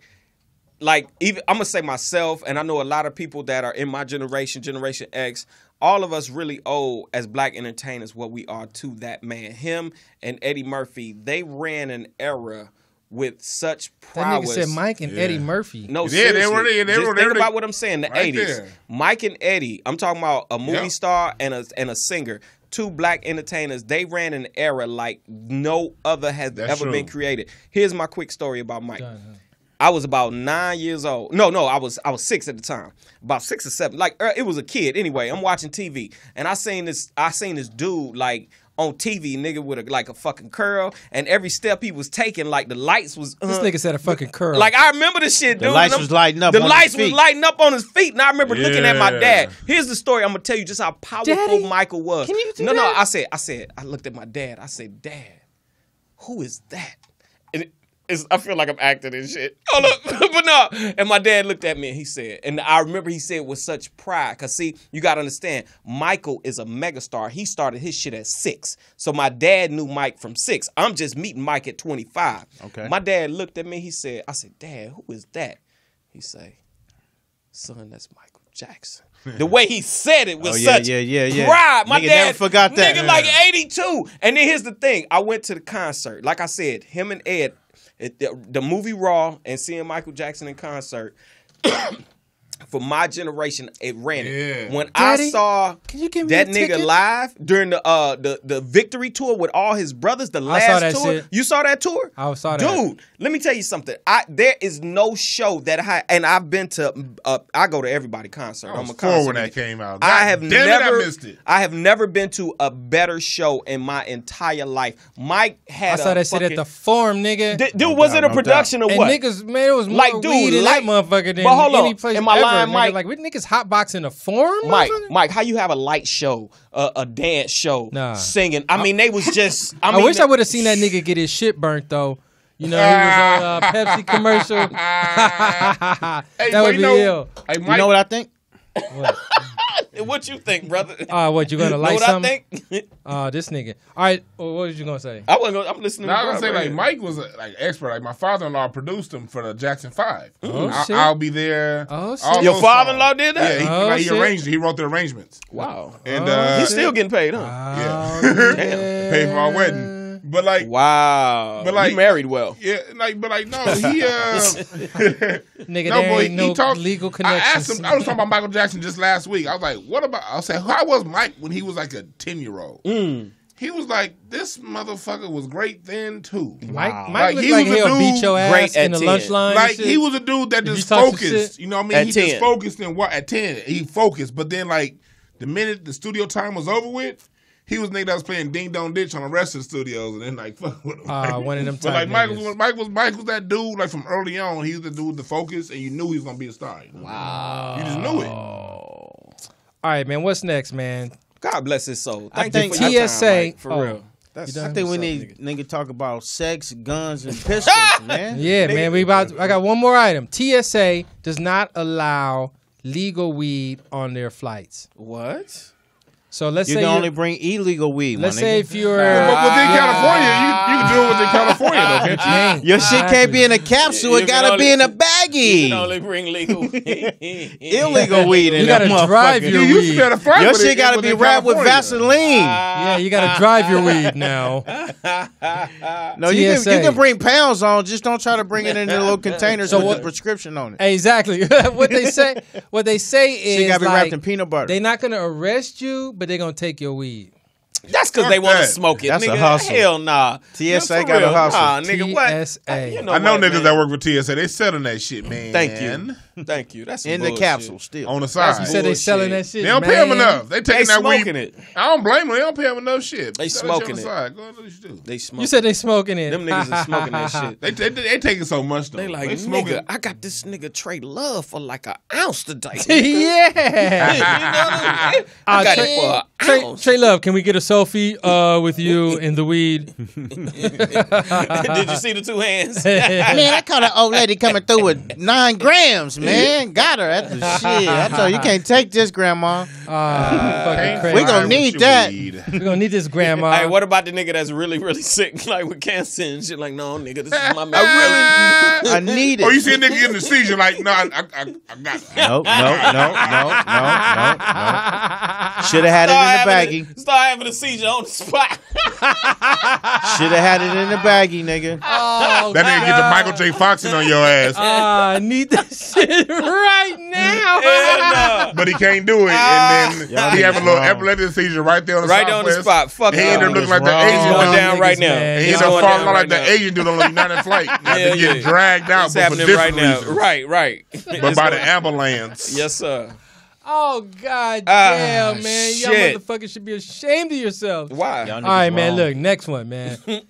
like even I'm gonna say myself, and I know a lot of people that are in my generation, Generation X. All of us really owe as black entertainers what we are to that man. Him and Eddie Murphy. They ran an era with such That prowess. nigga said Mike and Eddie Murphy. No, Yeah, they were- they- they Just were- they think were- about what I'm saying. The Right 80s. there. Mike and Eddie. I'm talking about a movie Yep. star and a and a singer. Two black entertainers. They ran an era like no other has That's ever true. been created. Here's my quick story about Mike. Done, huh? I was about nine years old. No, no, I was I was six at the time. About six or seven. Like er, it was a kid. Anyway, I'm watching TV and I seen this. I seen this dude like on TV, nigga with a like a fucking curl, and every step he was taking, like the lights was. This uh, nigga said a fucking curl. like I remember the shit, dude. The lights was lighting up The on his lights was lighting up on his feet, and I remember looking at my dad. Here's the story. I'm gonna tell you just how powerful Daddy, Michael was. can you do no, no. I said, I said, I looked at my dad. I said, Dad, who is that? And it, it's, I feel like I'm acting and shit. Hold up, but no. And my dad looked at me and he said, and I remember he said with such pride, cause see, you gotta understand, Michael is a megastar. He started his shit at six, so my dad knew Mike from six. I'm just meeting Mike at 25. Okay. My dad looked at me. He said, I said, Dad, who is that? He say, Son, that's Michael Jackson. The way he said it was Oh, yeah, such yeah, yeah, yeah. pride. My Nigga dad never forgot that. Nigga like 82. And then here's the thing. I went to the concert. Like I said, him and Ed, it, the, the movie Raw and seeing Michael Jackson in concert. For my generation, it ran it. Yeah. When I saw can you give me that nigga ticket? live during the uh the, the victory tour with all his brothers, the last saw that tour. shit. You saw that tour? I saw that. Dude, let me tell you something. I there is no show that I and I've been to. Uh, I go to everybody concert. I I'm a four concert. when that came out. I have damn never it, I missed it. I have never been to a better show in my entire life. Mike had I had saw a that shit at the forum, nigga. D- dude, was doubt, it a no production or and what? niggas, man, it was more Like, weed dude, in like- that motherfucker than But hold any on, place am I ever, lying, nigga. Mike? Like, we niggas hotboxing a form, Mike. Mike, how you have a light show, uh, a dance show, Nah. singing? I mean, they was just. I, I, mean, wish I would have seen that nigga get his shit burnt though. You know, he was on a Pepsi commercial. Hey, that but would be know, ill. Hey, Mike, You know what I think? What? What you think, brother? Uh, what you gonna know like what something? I think? Uh, this nigga. All right. Well, what was you gonna say? I wasn't. Gonna, I'm listening. Now I to was gonna say Rob like right Mike was a, like expert. Like my father-in-law produced him for the Jackson Five. Oh, I, shit. I'll be there. Oh, shit. Your father-in-law songs. did that? Yeah, he, Oh, like, he arranged. it. He wrote the arrangements. Wow. And Oh, uh, He's still getting paid, huh? yeah, Oh, paid for our wedding. But like, Wow. But, like- you married well. yeah, like, but like, no, he uh, Nigga, no, boy, ain't no he talked. legal I asked him. I was talking about Michael Jackson just last week. I was like, "What about?" I said, "How was Mike when he was like a ten year old?" Mm. He was like, "This motherfucker was great then too." Mike, Wow. Mike Like, looked he like was a he'll beat dude your ass great in at the 10. lunch line. Like he was a dude that If you just talk focused. You know what I mean? At he 10. just focused and what at ten. He focused, but then like the minute the studio time was over with, he was nigga that was playing Ding Dong Ditch on the rest of the studios, and then like fuck with him. Ah, one of them But like type Mike niggas. was Mike was Mike was that dude like from early on. He was the dude with the focus, and you knew he was gonna be a star. You know? Wow, you just knew it. All right, man. What's next, man? God bless his soul. I Thank think you for your TSA time, Mike, for oh, real. That's, you? I think we need nigga. nigga talk about sex, guns, and pistols, man. Yeah, man. We about. I got one more item. TSA does not allow legal weed on their flights. What? So let's You say can you're- only bring illegal weed, let's say if you're But within uh, California, you, you can do it within California though, can't you? Your shit can't be in a capsule. It gotta be in a You baggie. can only bring legal weed. Illegal weed in You that gotta drive motherfucker. your You used to weed. be able to fly Your with shit it gotta be within wrapped with California. Vaseline. Yeah, you gotta drive your weed now. No, you can, TSA. you can bring pounds on. Just don't try to bring it in the little containers So with what- the prescription on it. Exactly. what they say. What they say is Shit gotta be like, wrapped in peanut butter. They're not gonna arrest you, but they're gonna take your weed. That's because they want to smoke it. That's a nigga. hustle. Hell nah. TSA Yeah, for got a real. hustle. Nah, nigga, what? TSA. You know I know what, niggas man? that work for TSA. They selling that shit, man. Thank you. Thank you. That's some in the capsule still. On the side. You said they Bullshit. selling that shit. They don't man. pay them enough. They taking They that smoking weed. it. I don't blame them. They don't pay them enough shit. They Sell that shit smoking it. side. Go ahead, what you do. They smoke. You said they smoking it. them niggas are smoking that shit. They, they, they taking so much though. They like, they smoking. nigga, I got this nigga Tre Love for like an ounce today. yeah. you know what I mean? Uh, got Tre, it for an Tre, ounce. Tre Love, can we get a selfie uh, with you in the weed? Did you see the two hands? Man, I caught an old lady coming through with nine grams, man. Got her at the shit. I told her, you can't take this, grandma. Ah, fucking Ain't crazy. We gonna need that. We're gonna need this grandma. Hey, what about the nigga that's really, really sick, like with cancer and shit? Like, no, nigga, this is my man. I really, I need it. Or Oh, you see a nigga getting a seizure, like, no, I, I, I, I got it. No, no, no, no, no, no, no. Should have had it in the having, baggie. a, start having a seizure on the spot. Should have had it in the baggie, nigga. Oh, That nigga get the Michael J. Foxing on your ass, Ah, I need this shit right now. Hell no. but he can't do it, and then Y'all he have a little wrong. epileptic seizure right there on the Right there on the spot. Fuck He y'all ended up looking like the. Asian going dude. down right now. He It's ended up falling down out right like the Asian dude on the United flight. After Yeah, getting dragged out, It's for happening different right now. reasons. Right, right. But by the ambulance. Yes, sir. Oh god Ah, damn, man. Y'all shit. motherfuckers should be ashamed of yourselves. Why? Y'all All right, niggas man. Look, next one, man. All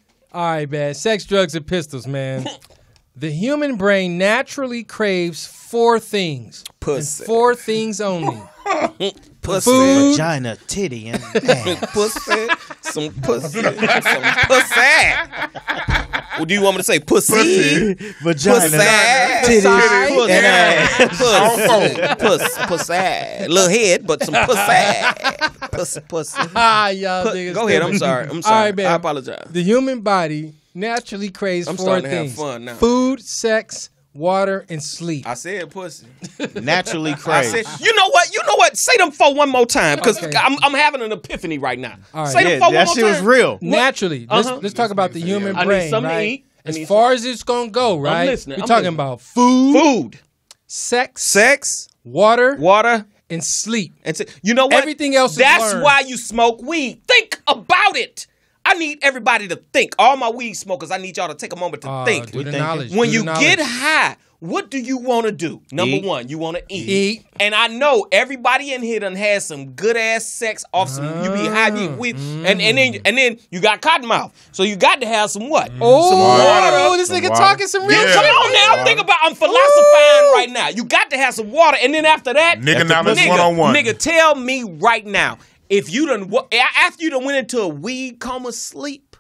right, man. Sex, drugs, and pistols, man. The human brain naturally craves four things. and Pussy. Four things only. Pussy. Food. Vagina, titty, and ass. Pussy. Some pussy. Some pussy. What do you want me to say? Pussy. Vagina, Pussy. titties, Pussy. and ass. Pussy. Pussy. Pussy. Little head, but some pussy. Pussy. Pussy. Ah, y'all Put- niggas. Go ahead. I'm sorry. I'm sorry. right, man. I apologize. The human body naturally craves I'm four starting to have things: fun now. food, sex, water, and sleep. I said pussy. Naturally I crazy. said, you know what? You know what? Say them four one more time because Okay. I'm, I'm having an epiphany right now. All right. Say them Yeah, four one that more shit was time. real. Naturally, let's Uh-huh. let's talk about the human I need brain, something to right? eat. I As need far as it's gonna go, right? listening. We're I'm talking listening. about food, Food, sex, sex, water, water, and sleep. and t- you know what? Everything else is That's learned. why you smoke weed. Think about it. I need everybody to think. All my weed smokers, I need y'all to take a moment to Uh, think. do the knowledge. when do you the get high, what do you want to do? Number Eat. one, you want to eat. Eat. And I know everybody in here done had some good ass sex off some. You be high, you Mm. weed, and and then and then you got cotton mouth, so you got to have some what? Oh, some water. this Some nigga water. talking some real Yeah. Come shit. on now, think about. I'm philosophizing right now. You got to have some water, and then after that, Nigga knowledge nigga, 101. nigga, tell me right now, if you done after you done went into a weed coma sleep,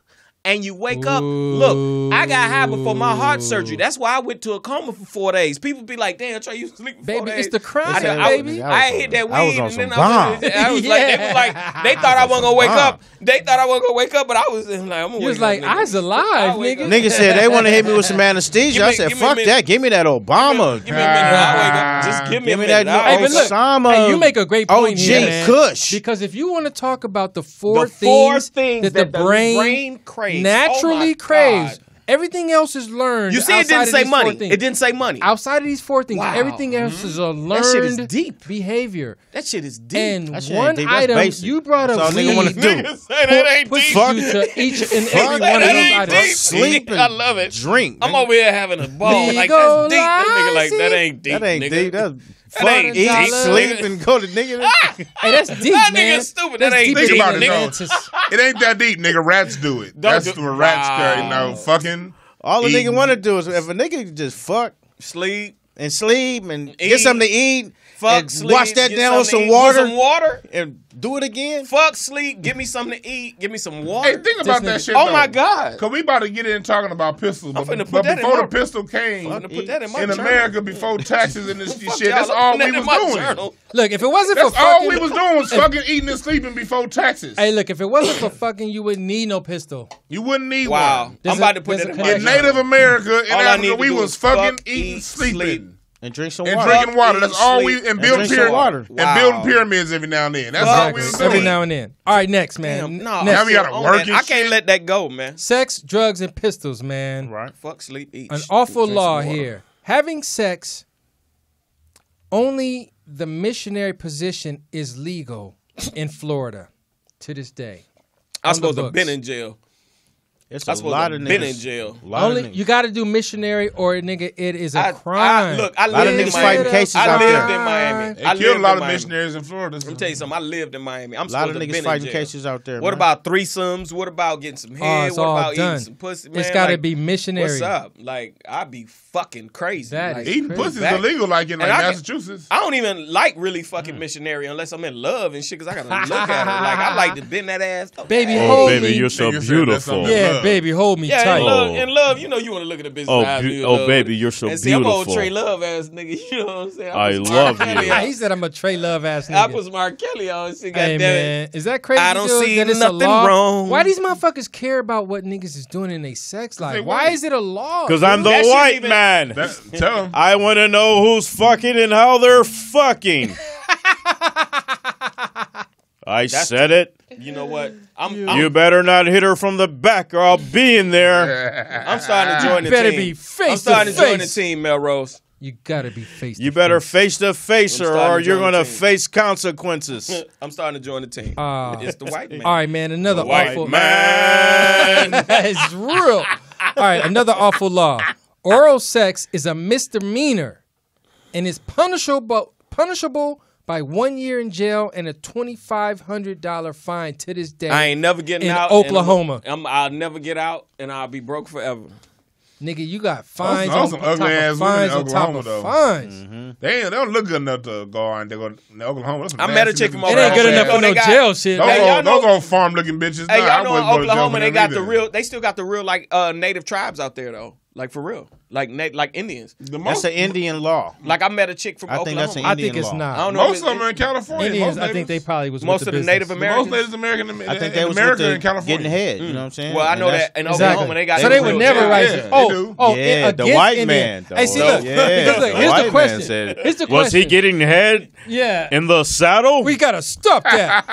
and you wake up. Look, I got high before my heart surgery. That's why I went to a coma for four days. People be like, "Damn, Tre, you sleep for four Baby, days." it's the crime, I, I, baby. I, I hit that weed, I was on and then some I was, bomb. I was like, they was like, they thought I wasn't gonna wake up. They thought I wasn't gonna wake up, but I was like, I'm gonna You was wake like, up, nigga. I's alive, nigga. up. Nigga said they want to hit me with some anesthesia. Give I said, give me a fuck that. Give me that Obama. Give me a minute. I'll wake up. Just give me Give a me minute. that Hey, wake but up. look, Osama. hey, you make a great point OG here, man. Kush. Because if you want to talk about the four things, things that, that the the brain, brain craves. naturally Oh craves, God. everything else is learned. You see, it didn't say money. It didn't say money. Outside of these four things, Wow. everything mm-hmm. else is a learned That shit is deep. behavior. That shit is deep. And That shit ain't one deep. Item basic. you brought That's up, all nigga do. Niggas say that ain't puts deep. you to each and every one of those items. Sleep I love it. drink. I'm over here having a ball. Like that's deep. That nigga like that ain't deep. That ain't nigga. deep. That's That fuck, ain't eat, deep, sleep, and go to nigga. Ah! Hey, that's deep, That man. nigga stupid. That That's ain't deep Think deep. about it, nigga. though. Atlantis. It ain't that deep, nigga. Rats do it. Don't That's do- what rats Wow. do. You know, ah. fucking. All the Eating. nigga want to do is if a nigga just fuck Sleep. and sleep and Eat. get something to eat Fuck. and sleep. wash that down with some water With some water. and do it again. Fuck. Sleep. Give me something to eat. Give me some water. Hey, think about nigga- that shit. oh though. my god. Cause we about to get in talking about pistols, but, finna put but that in before my- the pistol came I'm gonna put that in my in. America, before taxes and this Fuck shit, that's all we was doing. journal. Look, if it wasn't That's for all we was doing was fucking eating and sleeping before taxes. Hey, look, if it wasn't for fucking, you wouldn't need no pistol. You wouldn't need Wow. one. There's I'm about to put that in my connection. In. Native America, in All I need Africa, we was fucking eating, sleeping, sleep. And drink some water. and water. drinking water. That's all we sleep, and building pyramids water. and Wow. building pyramids every now and then. That's all we Exactly. was Every now and then. All right, next, man. Damn, N- no, next. Now we gotta on work that. and I can't shit. let that go, man. Sex, drugs, and pistols, man. Right. Fuck, sleep, eat. An awful law here. Having sex, only the missionary position is legal in Florida to this day. I suppose was the supposed to books. been in jail. It's I a was supposed lot to of been niggas. in jail. Lot Only of niggas. you got to do missionary or nigga, it is a I, crime. I, look, I A lot of lived in niggas Miami. fighting cases I out lived there. in Miami. They I killed lived a lot of Miami. missionaries in Florida. Let me tell you something. I lived in Miami. I'm a lot supposed of niggas been fighting cases out there. What man. about threesomes? What about getting some Oh, head? it's what about done. eating some pussy? Man, it's got to Like, be missionary. What's up? Like I'd be fucking crazy. That like, is Eating crazy. pussy is illegal, like in like And I Massachusetts. I don't even like really Mm. fucking missionary unless I'm in love and shit. Cause I gotta look at her. Like I like to bend that ass. Baby, Oh, hold baby, you're so Nigga said that's beautiful. yeah, Love. baby, hold me Yeah, tight. in love, Oh. in love, you know you want to look at the business. Oh, eyes beau- of your oh, love. baby, you're so and see, I'm beautiful. old Tre Love ass nigga. You know what I'm saying? I put love Smart you. Kelly he said I'm a Tre Love ass I nigga. put Smart Kelly on. Shit, Hey man, is that crazy? I don't dude, see that nothing wrong. Why these motherfuckers care about what niggas is doing in their sex life? Why is it a law? Because I'm the That white even- man. That, tell them. I want to know who's fucking and how they're fucking. I said it. You know what? I'm I'm, You better not hit her from the back or I'll be in there. I'm starting to join the better team. be face I'm starting to to, join the team, MellRoz. You gotta be face. You to better face. face to face her or you're gonna face consequences. I'm starting to join the team. Ah. it's the white man. All right, man. Another White awful man. that is real. All right, another awful law. Oral sex is a misdemeanor and is punishable punishable by one year in jail and a twenty five hundred dollar fine to this day. I ain't never getting in out. and I'm- Oklahoma. I'm, I'll never get out, and I'll be broke forever. Nigga, you got fines Those- on those some top ugly ass of women in fines on top Oklahoma, of though. fines. They, ain't, they don't look good enough to go on. They go in Oklahoma. Those some I met a nasty chick from looking It ain't good enough for They no got- jail shit. Those, Hey, y'all old, those old farm looking bitches. Hey, nah, y'all know in go to jail Oklahoma they them got the real. They still got the real like uh native tribes out there though, like for real, like na- like Indians. The That's an Indian law. Like I met a chick from I think that's an I Indian think it's law. not. I don't know. most of them are in California. Indians, most I think they probably was most with of the the Native. Americans. Most Native American in, I think in they was America with and the California. getting head. You know what I'm saying? Well, I know that in Exactly. Oklahoma they got. so they would never tribes. write. Yeah, they oh, do. oh, Yeah, the white Indian. man, though. Hey, see, No, look, yeah, because look, here's white the question. said- Here's the Was he getting head Yeah, in the saddle? we gotta stop that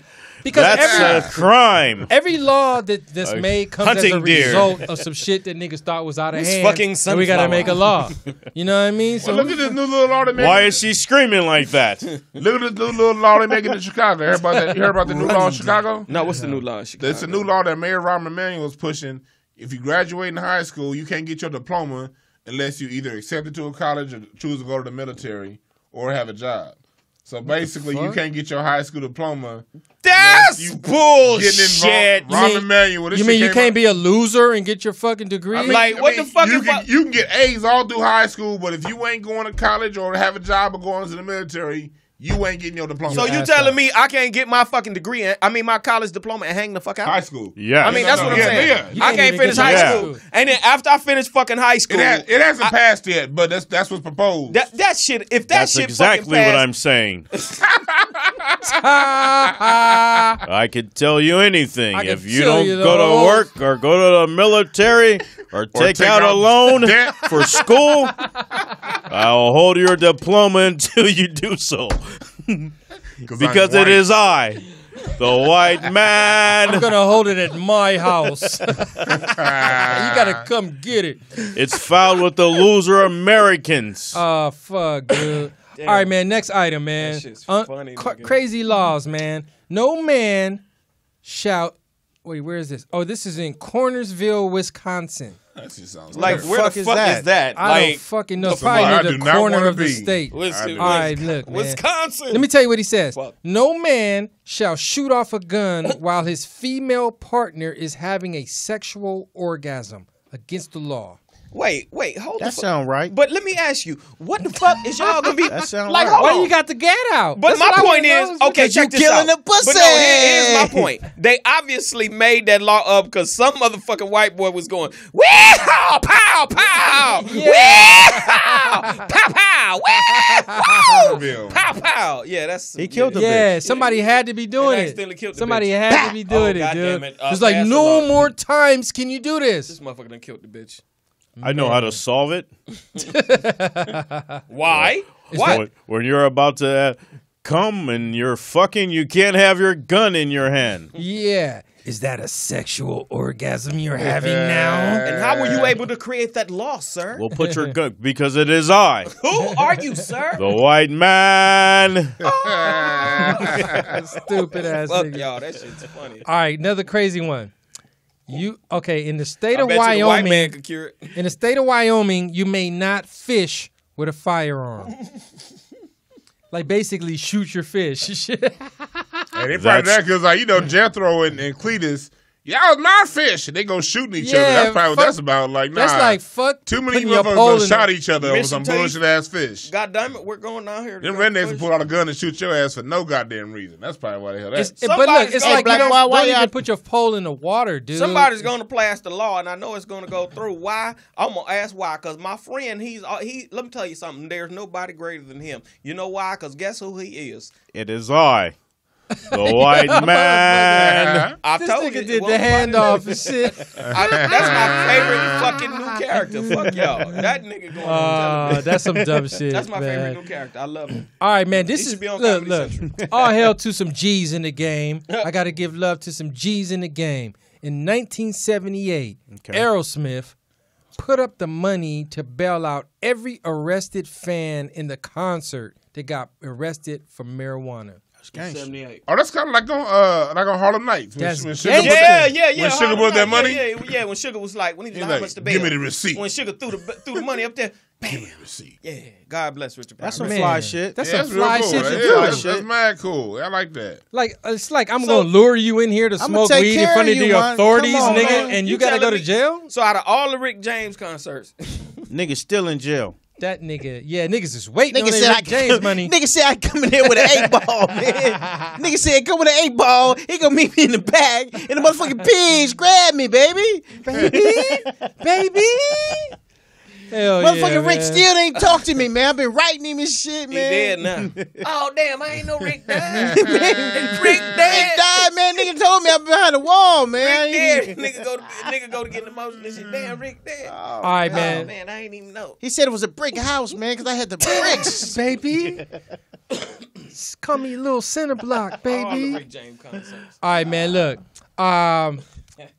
because That's every a crime. every law that that's A made comes as a hunting deer. result of some shit that niggas thought was out of Who's hand. fucking and we gotta sunflower? make a law. You know what I mean? So Well, look at this new little law they making. Why is she screaming like that? Look at this new little law they making in Chicago. You heard about that? You heard about the new law in Chicago? No, what's the new law? in Chicago? It's a new law that Mayor Rahm Emanuel is pushing. If you graduate in high school, you can't get your diploma unless you either accepted to a college or choose to go to the military or have a job. So basically, you can't get your high school diploma. That's you bullshit. Getting involved. Rahm mean- Emanuel. You mean you can't out- be a loser and get your fucking degree? I mean, Like, I what mean, the fuck You if can, I- you can get A's all through high school, but if you ain't going to college or have a job or going to the military, you ain't getting your diploma. So you telling out. me I can't get my fucking degree? And, I mean my college diploma and hang the fuck out? high school. Yeah. I mean that's what I'm Yeah, saying. yeah. I can't can't finish high to school, school. and then after I finish fucking high school, It, has, it hasn't passed yet, but that's that's what's proposed. that that shit. If that That's shit exactly fucking what passed, I'm saying. I could tell you anything. I If you don't you go to work or go to the military or take, take out, a loan for school, I'll hold your diploma until you do so. because it is I, the white man. I'm gonna hold it at my house. you gotta come get it. It's filed with the loser Americans. Oh fuck, dude. All right, man. Next item, man. That shit's Un- funny, ca- crazy laws, man. No man shall. Wait, where is this? Oh, this is in Connorsville, Wisconsin. That shit sounds like the where fuck the is fuck that? is that? I like don't fucking know. Probably I near the corner wanna of the state. Listen, All right, look, man. Wisconsin. Let me tell you what he says. Fuck. No man shall shoot off a gun while his female partner is having a sexual orgasm against the law. Wait, wait, hold That the fuck. sound right. But let me ask you, what the fuck is y'all gonna be? That sound like, right. Why on. you got the gat out? But That's my point is, okay, Because you this killing out. the pussy. But no, here- here's my point. They obviously made that law up because some motherfucking white boy was going, wow, pow, pow, wow, pow, pow, wow, pow, pow. Yeah, that's He killed the Yeah, somebody had to be doing And it. accidentally killed the Somebody bitch. had to be doing Oh, it, goddamn dude. it. Uh, it's like no more times can you do This this. motherfucker done killed the bitch. I know how to solve it. Why? What? When- When you're about to uh, come and you're fucking, you can't have your gun in your hand. Yeah. Is that a sexual orgasm you're having now? And how were you able to create that law, sir? Well, put your gun because it is I, Who are you, sir? the white man. Stupid ass Fuck nigga. y'all, that shit's funny. All right, another crazy one. You okay? In the state I of bet you the white Wyoming, man could cure it. in the state of Wyoming, you may not fish with a firearm. like basically, shoot your fish. And they probably That's- that because like you know Jethro and, and Cletus, y'all was my fish, and they go shooting each other. That's probably what that's about. Like nah, That's like fuck. too many putting your motherfuckers pole done in shot each other over some Tate- bullshit ass fish. God damn it, we're going down here. to Them go rednecks push. pull out a gun and shoot your ass for no goddamn reason. That's probably why the hell It's, that. it- but look, it's like Black you don't, Why- why don't even y'all- put your pole in the water, dude. Somebody's going to pass the law, and I know it's going to go through. Why? I'm gonna ask why. Cause my friend, he's uh, he. Let me tell you something. There's nobody greater than him. You know why? Cause guess who he is? It is I, the white man. I This told nigga you. did the handoff and shit. I, that's my favorite fucking new character. Fuck y'all. That nigga going on Uh, television. that's some dumb shit. That's my man. favorite new character. I love him. All right, man. This He is be on look, look. All hail to some G's in the game. I got to give love to some G's in the game. In 1978, Aerosmith put up the money to bail out every arrested fan in the concert that got arrested for marijuana. Seventy-eight. Oh, that's kind of like on uh like on Harlem Nights. When, That's when. Sugar put Yeah, yeah, yeah. When Sugar Harlem put that Night, money, Yeah, yeah, yeah. When Sugar was like, when he was He's like, how like, much the bail? "Give me the receipt." When Sugar threw the threw the money up there, bam. receipt. Yeah, God bless Richard. That's Pryor. some Man, fly shit. That's Yeah, some fly cool. shit That to is. do. That's, that's mad cool. I like that. Like it's like I'm So- gonna lure you in here to I'ma smoke take weed in care front of of you, the man. authorities, Come on, nigga, man. and you, You gotta go telling to me- jail. So out of all the Rick James concerts, Nigga still in jail. That nigga, yeah, niggas is waiting Nigga on said, I James money. nigga said I come in here with an eight ball, man. nigga said come with an eight ball. He gonna meet me in the back, and the motherfucking pigs grab me, baby. baby, baby. Hell yeah, Motherfucking Rick man. still ain't talk to me, man. I've been writing him and shit, he man. dead now. oh damn, I ain't no Rick died. Rick Rick Rick dead. died, man. Nigga told me I'm behind the wall, man. Rick dead. nigga go to nigga go to get emotional and shit. Damn, Rick dead. All right, Oh man. man, I ain't even know. He said it was a brick house, man, because I had the bricks. baby. Call me little center block, All the baby. Rick James concerts. All right, man. Look, um,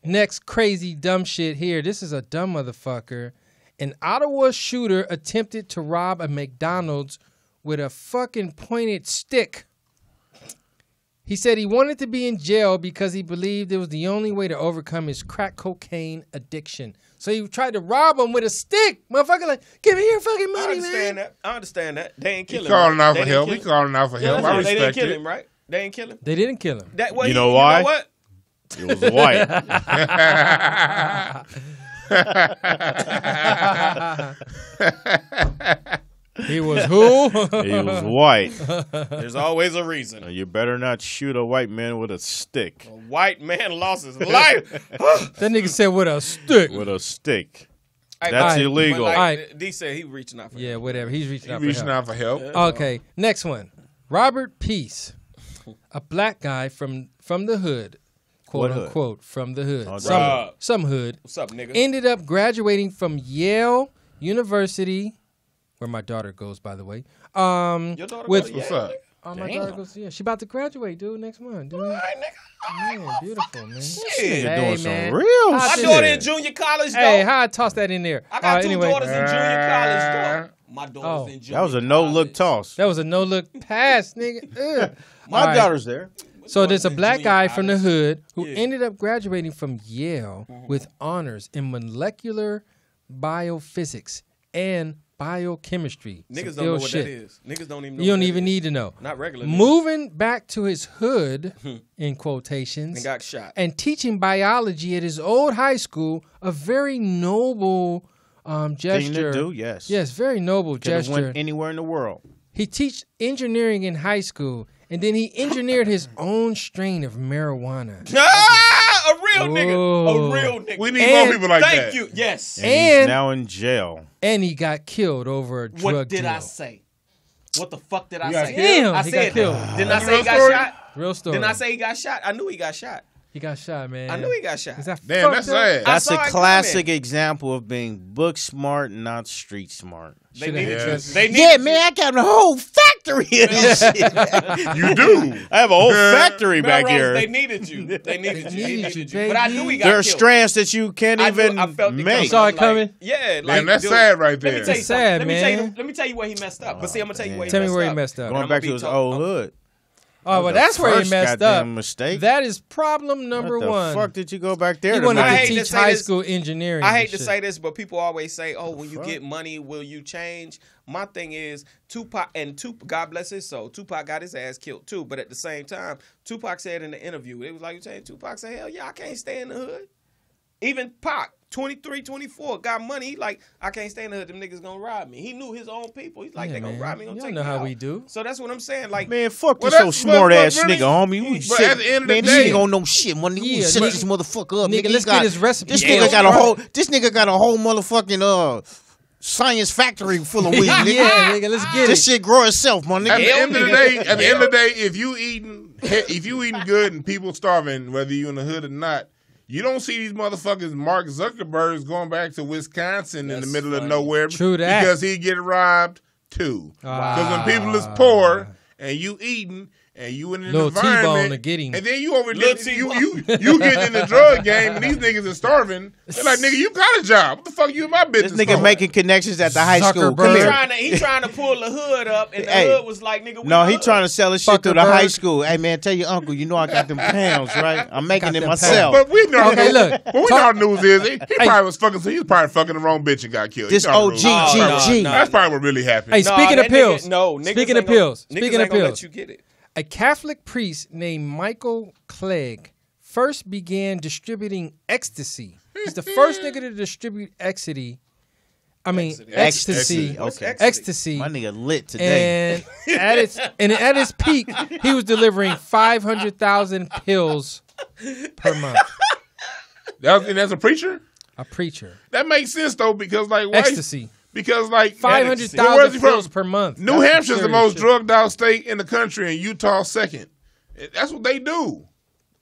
next crazy dumb shit here. This is a dumb motherfucker. An Ottawa shooter attempted to rob a McDonald's with a fucking pointed stick. He said he wanted to be in jail because he believed it was the only way to overcome his crack cocaine addiction. So he tried to rob him with a stick. Motherfucker, like, give me your fucking money, I money, understand man. that. I understand that. They ain't He kill him. calling right? out for help. kill He calling out for Yeah, help. that's I right. They didn't kill it. him, right? They ain't kill him. They didn't kill him. That, well, You he- know why? what? It was white. He was who? Who? He was white. There's always a reason. You better not shoot a white man with a stick. A white man lost his life. that nigga said with a stick. With a stick. Hey, That's but- illegal. But like, Alright. D said he reaching out for Yeah, whatever. He's reaching out. reaching for help. out for help. Okay, next one. Robert Peace, a black guy from from the hood, quote What hood? from the hood, Oh, some Rob. some hood, What's up, nigga? ended up graduating from Yale University, where my daughter goes, by the way. Um, Your daughter with go to What's up? oh, my Damn. daughter goes, yeah, she about to graduate, dude, next month, dude. All right, nigga. Man, beautiful, man. Shit. Hey, doing some man. real How My shit. daughter in junior college, though. Hey, how I toss that in there? I got All right, two anyway, daughters in junior college, though. My daughter's Oh. in junior That was a no look toss. That was a no look pass, nigga. My All right. daughter's there. So there's a black guy from the hood who Yeah. Ended up graduating from Yale with honors in molecular biophysics and biochemistry. Some Niggas don't know what shit. that is. Niggas don't even know You don't what that even is. need to know. Not regular. niggas. Moving back to his hood, in quotations, And got shot. and teaching biology at his old high school, a very noble um, gesture. Thing gesture. to do, yes. Yes, very noble Could have gesture. went anywhere in the world. He teach engineering in high school, and then he engineered his own strain of marijuana. Ah, a real Whoa. nigga. A real nigga. We need And- more people like Thank that. Thank you. Yes. And, And- he's now in jail. And he got killed over a drug What did deal. I say? What the fuck did I got say? Damn, I he said got killed. Didn't I say he got story? shot? Real story. Didn't I say he got shot? I knew he got shot. He got shot, man? I knew he got shot. Is that Damn, that's up? sad. That's a classic example of being book smart, not street smart. They Shoulda needed had you. They needed Yeah, man, I got a whole factory of this shit. You do. I have a whole factory back MellRoz, here. They needed you. They needed you. They needed needed you, you. But I knew he got there are killed. strands that you can't I knew- even I felt it make. coming. Saw it Like, coming? Yeah, like, Damn, that's dude, sad right Let me there. tell you It's something. sad, let me tell you. man. Let me tell you where he messed up. But see, I'm gonna tell you where he Tell me messed where he up. messed up. Going back gonna his old hood. Oh, well, that's where he messed up. mistake. That is problem number what the one. fuck did you go back there? he to wanted to make? hate to teach say high this. school engineering. I hate to shit. say this, but people always say, "Oh, when you get money, will you change?" My thing is Tupac and Tupac. God bless his soul. Tupac got his ass killed too, but at the same time, Tupac said in the interview, it was like you saying, Tupac said, "Hell yeah, I can't stay in the hood." Even Pac, 23, 24, got money. He like, I can't stay in the hood. Them niggas gonna rob me. He knew his own people. He's like, Yeah, they gonna man. rob me. Gonna Y'all take know me how out. we do. So that's what I'm saying. Like, Man, fuck Well, you, so smart but- ass but really- nigga, homie. You but shit. at the end of Man, the this nigga don't know shit. Man, you Yeah, set this motherfucker up. nigga, Nigga, let's got, get his recipe. This Yeah, nigga got a whole. This nigga got a whole motherfucking uh science factory full of weed. Nigga. yeah, nigga, let's get This it. This shit grow itself, my at the end of the day, at the end of the day, if you eating, if you eating good and people starving, whether you in the hood or not, you don't see these motherfuckers. Mark Zuckerberg's going back to Wisconsin in the That's middle of nowhere True that. because he get robbed too. Wow. Because when people is poor and you eating and you in an Little T-bone environment, to get him. and then you over Lil there, you, T-bone. you you get in the drug game and these niggas are starving. They're like, nigga, you got a job. What the fuck you in my business? This business? nigga for? making connections at the high school. Zuckerberg. Come he here. trying to he trying to pull the hood up, and the Hey. hood was like, "Nigga, we No, the he hood. trying to sell his shit through the Zuckerberg. high school. Hey man, tell your uncle, you know I got them pounds, right? I'm making Got it them myself. But we know. Okay, look. But we know how the news is. He, he probably was fucking. He was probably fucking the wrong bitch and got killed. This You know how the OG, news- G, Oh, G. no, That's probably what really happened. Hey, Nah, speaking that of pills. nigga- no, niggas speaking ain't of gonna- pills. niggas Speaking ain't of gonna pills. let you get it. A Catholic priest named Michael Clegg first began distributing ecstasy. He's the first nigga to distribute ecstasy. I mean ecstasy. Okay. Ecstasy. My nigga lit today. And at its and at its peak, he was delivering five hundred thousand pills per month. That was, and that's a preacher. A preacher. That makes sense though because like why? Ecstasy. Because like Five hundred Well, where's thousand he from? pills per month. New That's Hampshire's the most shit. drugged out state in the country, and Utah second. That's what they do.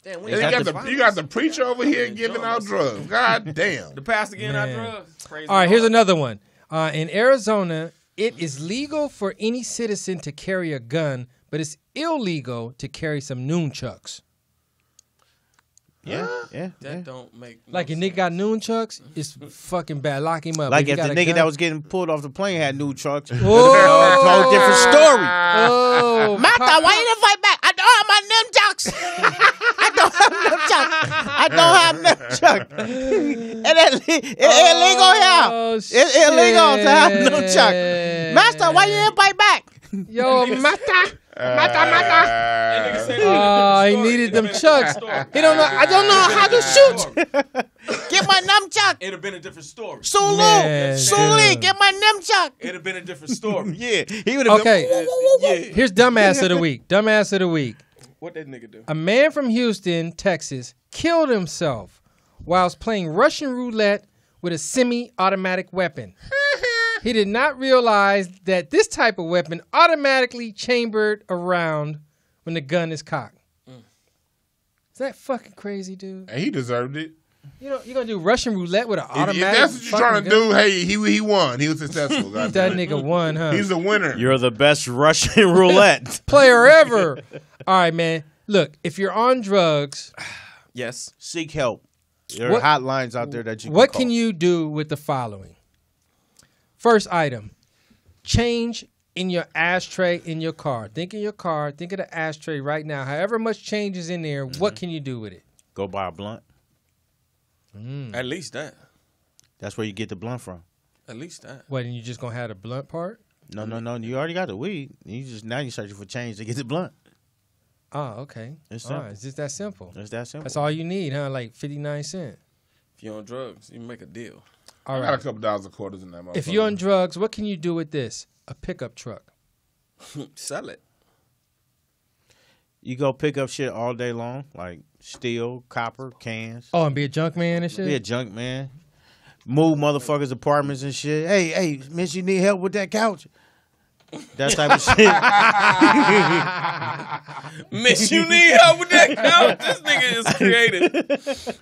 Damn, And you got the you got the preacher over here giving out drugs. God damn. the pastor getting out Man. drugs. Praise All right, the here's another one. Uh, in Arizona, it is legal for any citizen to carry a gun, but it's illegal to carry some nunchucks. Yeah, yeah. That don't make no Like a nigga got nunchucks, it's fucking bad. Lock him up. Like you if the nigga gun- that was getting pulled off the plane had nunchucks. Oh. Whoa. Whole different story. Oh, Martha, why you didn't fight back? I don't have my nunchucks. I don't have nunchucks. I don't have nunchucks. it, it, oh, it illegal here. Oh, It's illegal to have shit. nunchucks. Master, why you didn't fight back? Yo, mata. Mata, uh, mata. Nigga Oh, he needed them chucks. He don't know. I don't know how to shoot. Get my nunchucks. Chuck. It'd have been a different story. Sulu. Man, Suli, dude. get my nem Chuck. It'd have been a different story. Yeah, he would have Okay, yeah. here's dumbass of the week. Dumbass of the week. What that nigga do? A man from Houston, Texas, killed himself whilst playing Russian roulette with a semi-automatic weapon. he did not realize that this type of weapon automatically chambered around when the gun is cocked. Is that fucking crazy, dude? And he deserved it. You know, you're gonna do Russian roulette with an If, automatic. if that's what you're trying to gun? do, hey, he he won. He was successful. that nigga won, huh? He's a winner. You're the best Russian roulette. player ever. All right, man. Look, if you're on drugs, Yes. Seek help. There What- are hotlines out there that you. what can, can you do with the following? First item: change in your ashtray in your car. Think of your car. Think of the ashtray right now. However much change is in there, Mm-hmm. what can you do with it? Go buy a blunt. At least that. That's where you get the blunt from. At least that. What? And you just gonna have the blunt part? No, no, no. You already got the weed. You just now you're searching for change to get the blunt. Oh, okay. It's All right, simple. it's just that simple. It's that simple. That's all you need, huh? Like fifty nine cent. If you're on drugs, you make a deal. All I got a couple dollars of quarters in that. If you're on drugs, what can you do with this? A pickup truck. Sell it. You go pick up shit all day long, like steel, copper, cans. Oh, and be a junk man and shit. Be a junk man. Move motherfuckers' apartments and shit. Hey, hey, miss, you need help with that couch? That type of shit. Miss, you need help with that couch. This nigga is creative.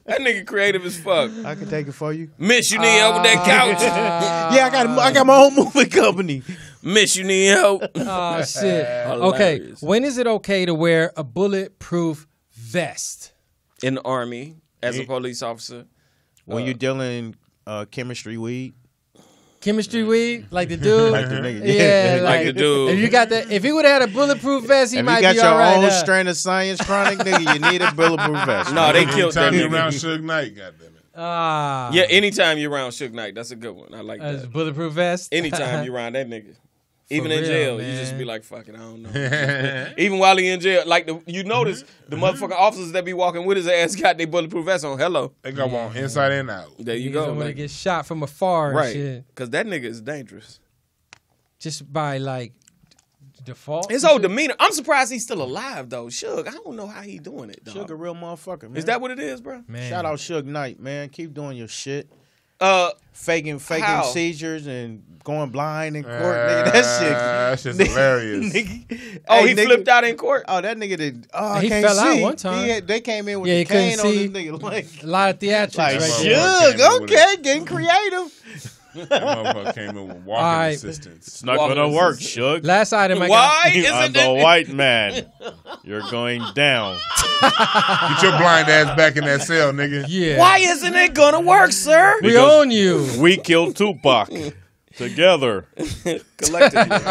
That nigga creative as fuck. I can take it for you. Miss, you need help with that couch. Ah. yeah, I got I got my own moving company. Miss, you need help. Oh shit. Okay. When is it okay to wear a bulletproof vest? In the army, as a police officer. When you're uh, dealing uh, chemistry weed, Chemistry weed, like the dude. like the nigga. yeah, Like like, the dude. If you got that, if he would have had a bulletproof vest, he If might you got be your all right. own huh? strand of science chronic, nigga, you need a bulletproof vest. No, they killed that Anytime you nigga. around Suge Knight, goddamn it. Ah, Yeah, anytime you're around Suge Knight, that's a good one. I like That's a that. bulletproof vest. Anytime you're around that nigga. Even in real, jail, you just be like, fuck it, I don't know. Even while he in jail, like the, you notice the motherfucking officers that be walking with his ass got their bulletproof vest on. Hello. They go on inside and out. There you you go. don't want to get shot from afar and right. shit, Because that nigga is dangerous. just by like default. His whole demeanor. I'm surprised he's still alive though. Suge, I don't know how he doing it. Dog. Suge a real motherfucker, man. Is that what it is, bro? man. Shout out Suge Knight, man. Keep doing your shit. Uh, Faking faking How? seizures and going blind in court, nigga. Uh, That shit. That's just hilarious. Nigga, oh, hey, he nigga- flipped out in court. Oh, that nigga did. Oh, I He can't fell out see. one time. He had- they came in with Yeah, he the cane couldn't on this see. nigga. Like, A lot of theatrics like right Motherfucker there. came in Suge, with okay, getting creative. That motherfucker came in with walking All right. assistance. It's not gonna work, assistant. Suge. Last item I got. Why is I'm it the white man. You're going down. Get your blind ass back in that cell, nigga. Yeah. Why isn't it gonna work, sir? We own you. We killed Tupac together. Collectively.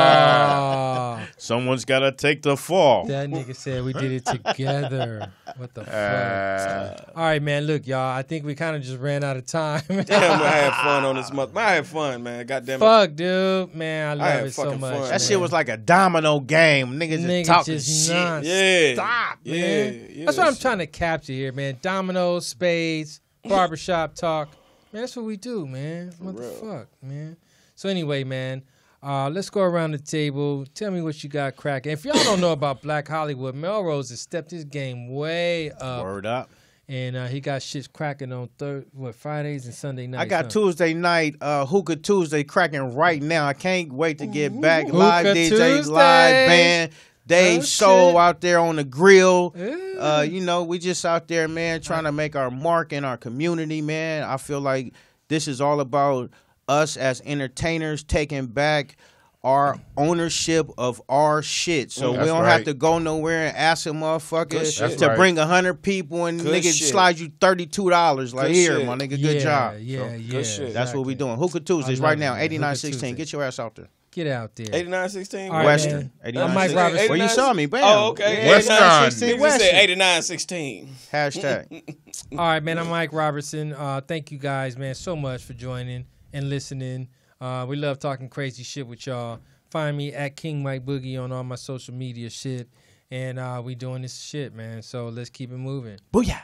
Ah, Someone's got to take the fall. that nigga said we did it together. What the fuck? Uh, All right, man. Look, y'all. I think we kind of just ran out of time. Damn, I had fun on this month. I had fun, man. God damn it. Fuck, dude. Man, I I love had it so much. fun, man. That shit was like a domino game. Niggas Nigga just talking just shit. non- Yeah. Stop, Yeah, man. yeah, that's what I'm trying to capture here, man. Dominoes, spades, barbershop talk. Man, that's what we do, man. What the fuck, man? So anyway, man, uh, let's go around the table. Tell me what you got cracking. If y'all don't know about Black Hollywood, MellRoz has stepped his game way up, Word up. and uh, he got shit cracking on third, what Fridays and Sunday nights. I got huh? Tuesday night, uh, Hookah Tuesday cracking right now. I can't wait to get back. Live Hookah DJ, Tuesday. live band. Dave Oh, Soul out there on the grill. Uh, you know, we just out there, man, trying to make our mark in our community, man. I feel like this is all about us as entertainers taking back our ownership of our shit. So we don't have to go nowhere and ask a motherfucker to That's bring a hundred people and Good nigga shit. slide you thirty two dollars. Like Good here, shit. my nigga, good yeah, job. Yeah, So, yeah. shit. That's what we doing. Hookah Tuesdays I right now, it, man. eighty nine Hookah sixteen. Tuesday. Get your ass out there. Get out there. 8916? All right, Western. man. 89, I'm Mike 16. Robertson. Where you saw me, bam. Oh, okay. Yeah, Western. 8916 You just Western. said 8916. Hashtag. All right, man. I'm Mike Robertson. Uh, thank you guys, man, so much for joining and listening. Uh, we love talking crazy shit with y'all. Find me at King Mike Boogie on all my social media shit, and uh, we doing this shit, man. So let's keep it moving. Booyah.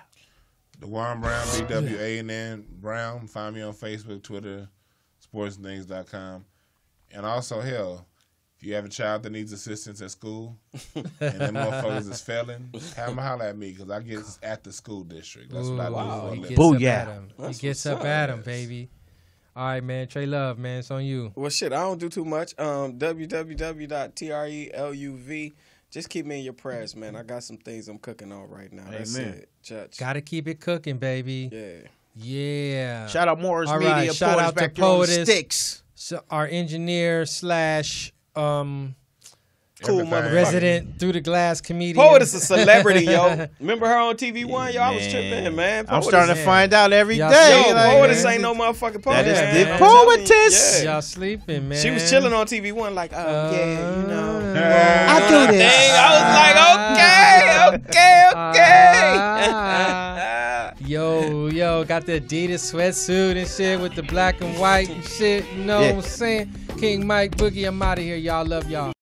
Dwann Brown, D W A N N Brown. Find me on Facebook, Twitter, sportsthings.com. And also, hell, if you have a child that needs assistance at school and them motherfuckers is failing, have them holler at me because I get at the school district. That's what I do Ooh, for he gets Booyah. up at him. He gets up up. at him, baby. All right, man. Tre Love, man. It's on you. Well, shit, I don't do too much. Um, www.treluv. Just keep me in your prayers, man. I got some things I'm cooking on right now. That's Amen. it, Judge. Got to keep it cooking, baby. Yeah. Yeah. Shout out Morris All Media. right, shout Poets out to back there Poetess. sticks. So our engineer slash um Cool Everything. motherfucker. resident through the glass comedian. Poet is a celebrity, yo. Remember her on TV One? Yo, I was Man. tripping, man. I'm starting is- to find out every Y'all day. Yo, like, Poetess ain't no motherfucking poet. That is the I'm telling you, poetess. yeah. Y'all sleeping, man. She was chilling on TV One, like, oh yeah, you know. I do this. Dang, I was like, okay, okay, okay. Yo, yo, got the Adidas sweatsuit and shit with the black and white and shit. You know Yeah. what I'm saying? King Mike Boogie, I'm out of here. Y'all love y'all.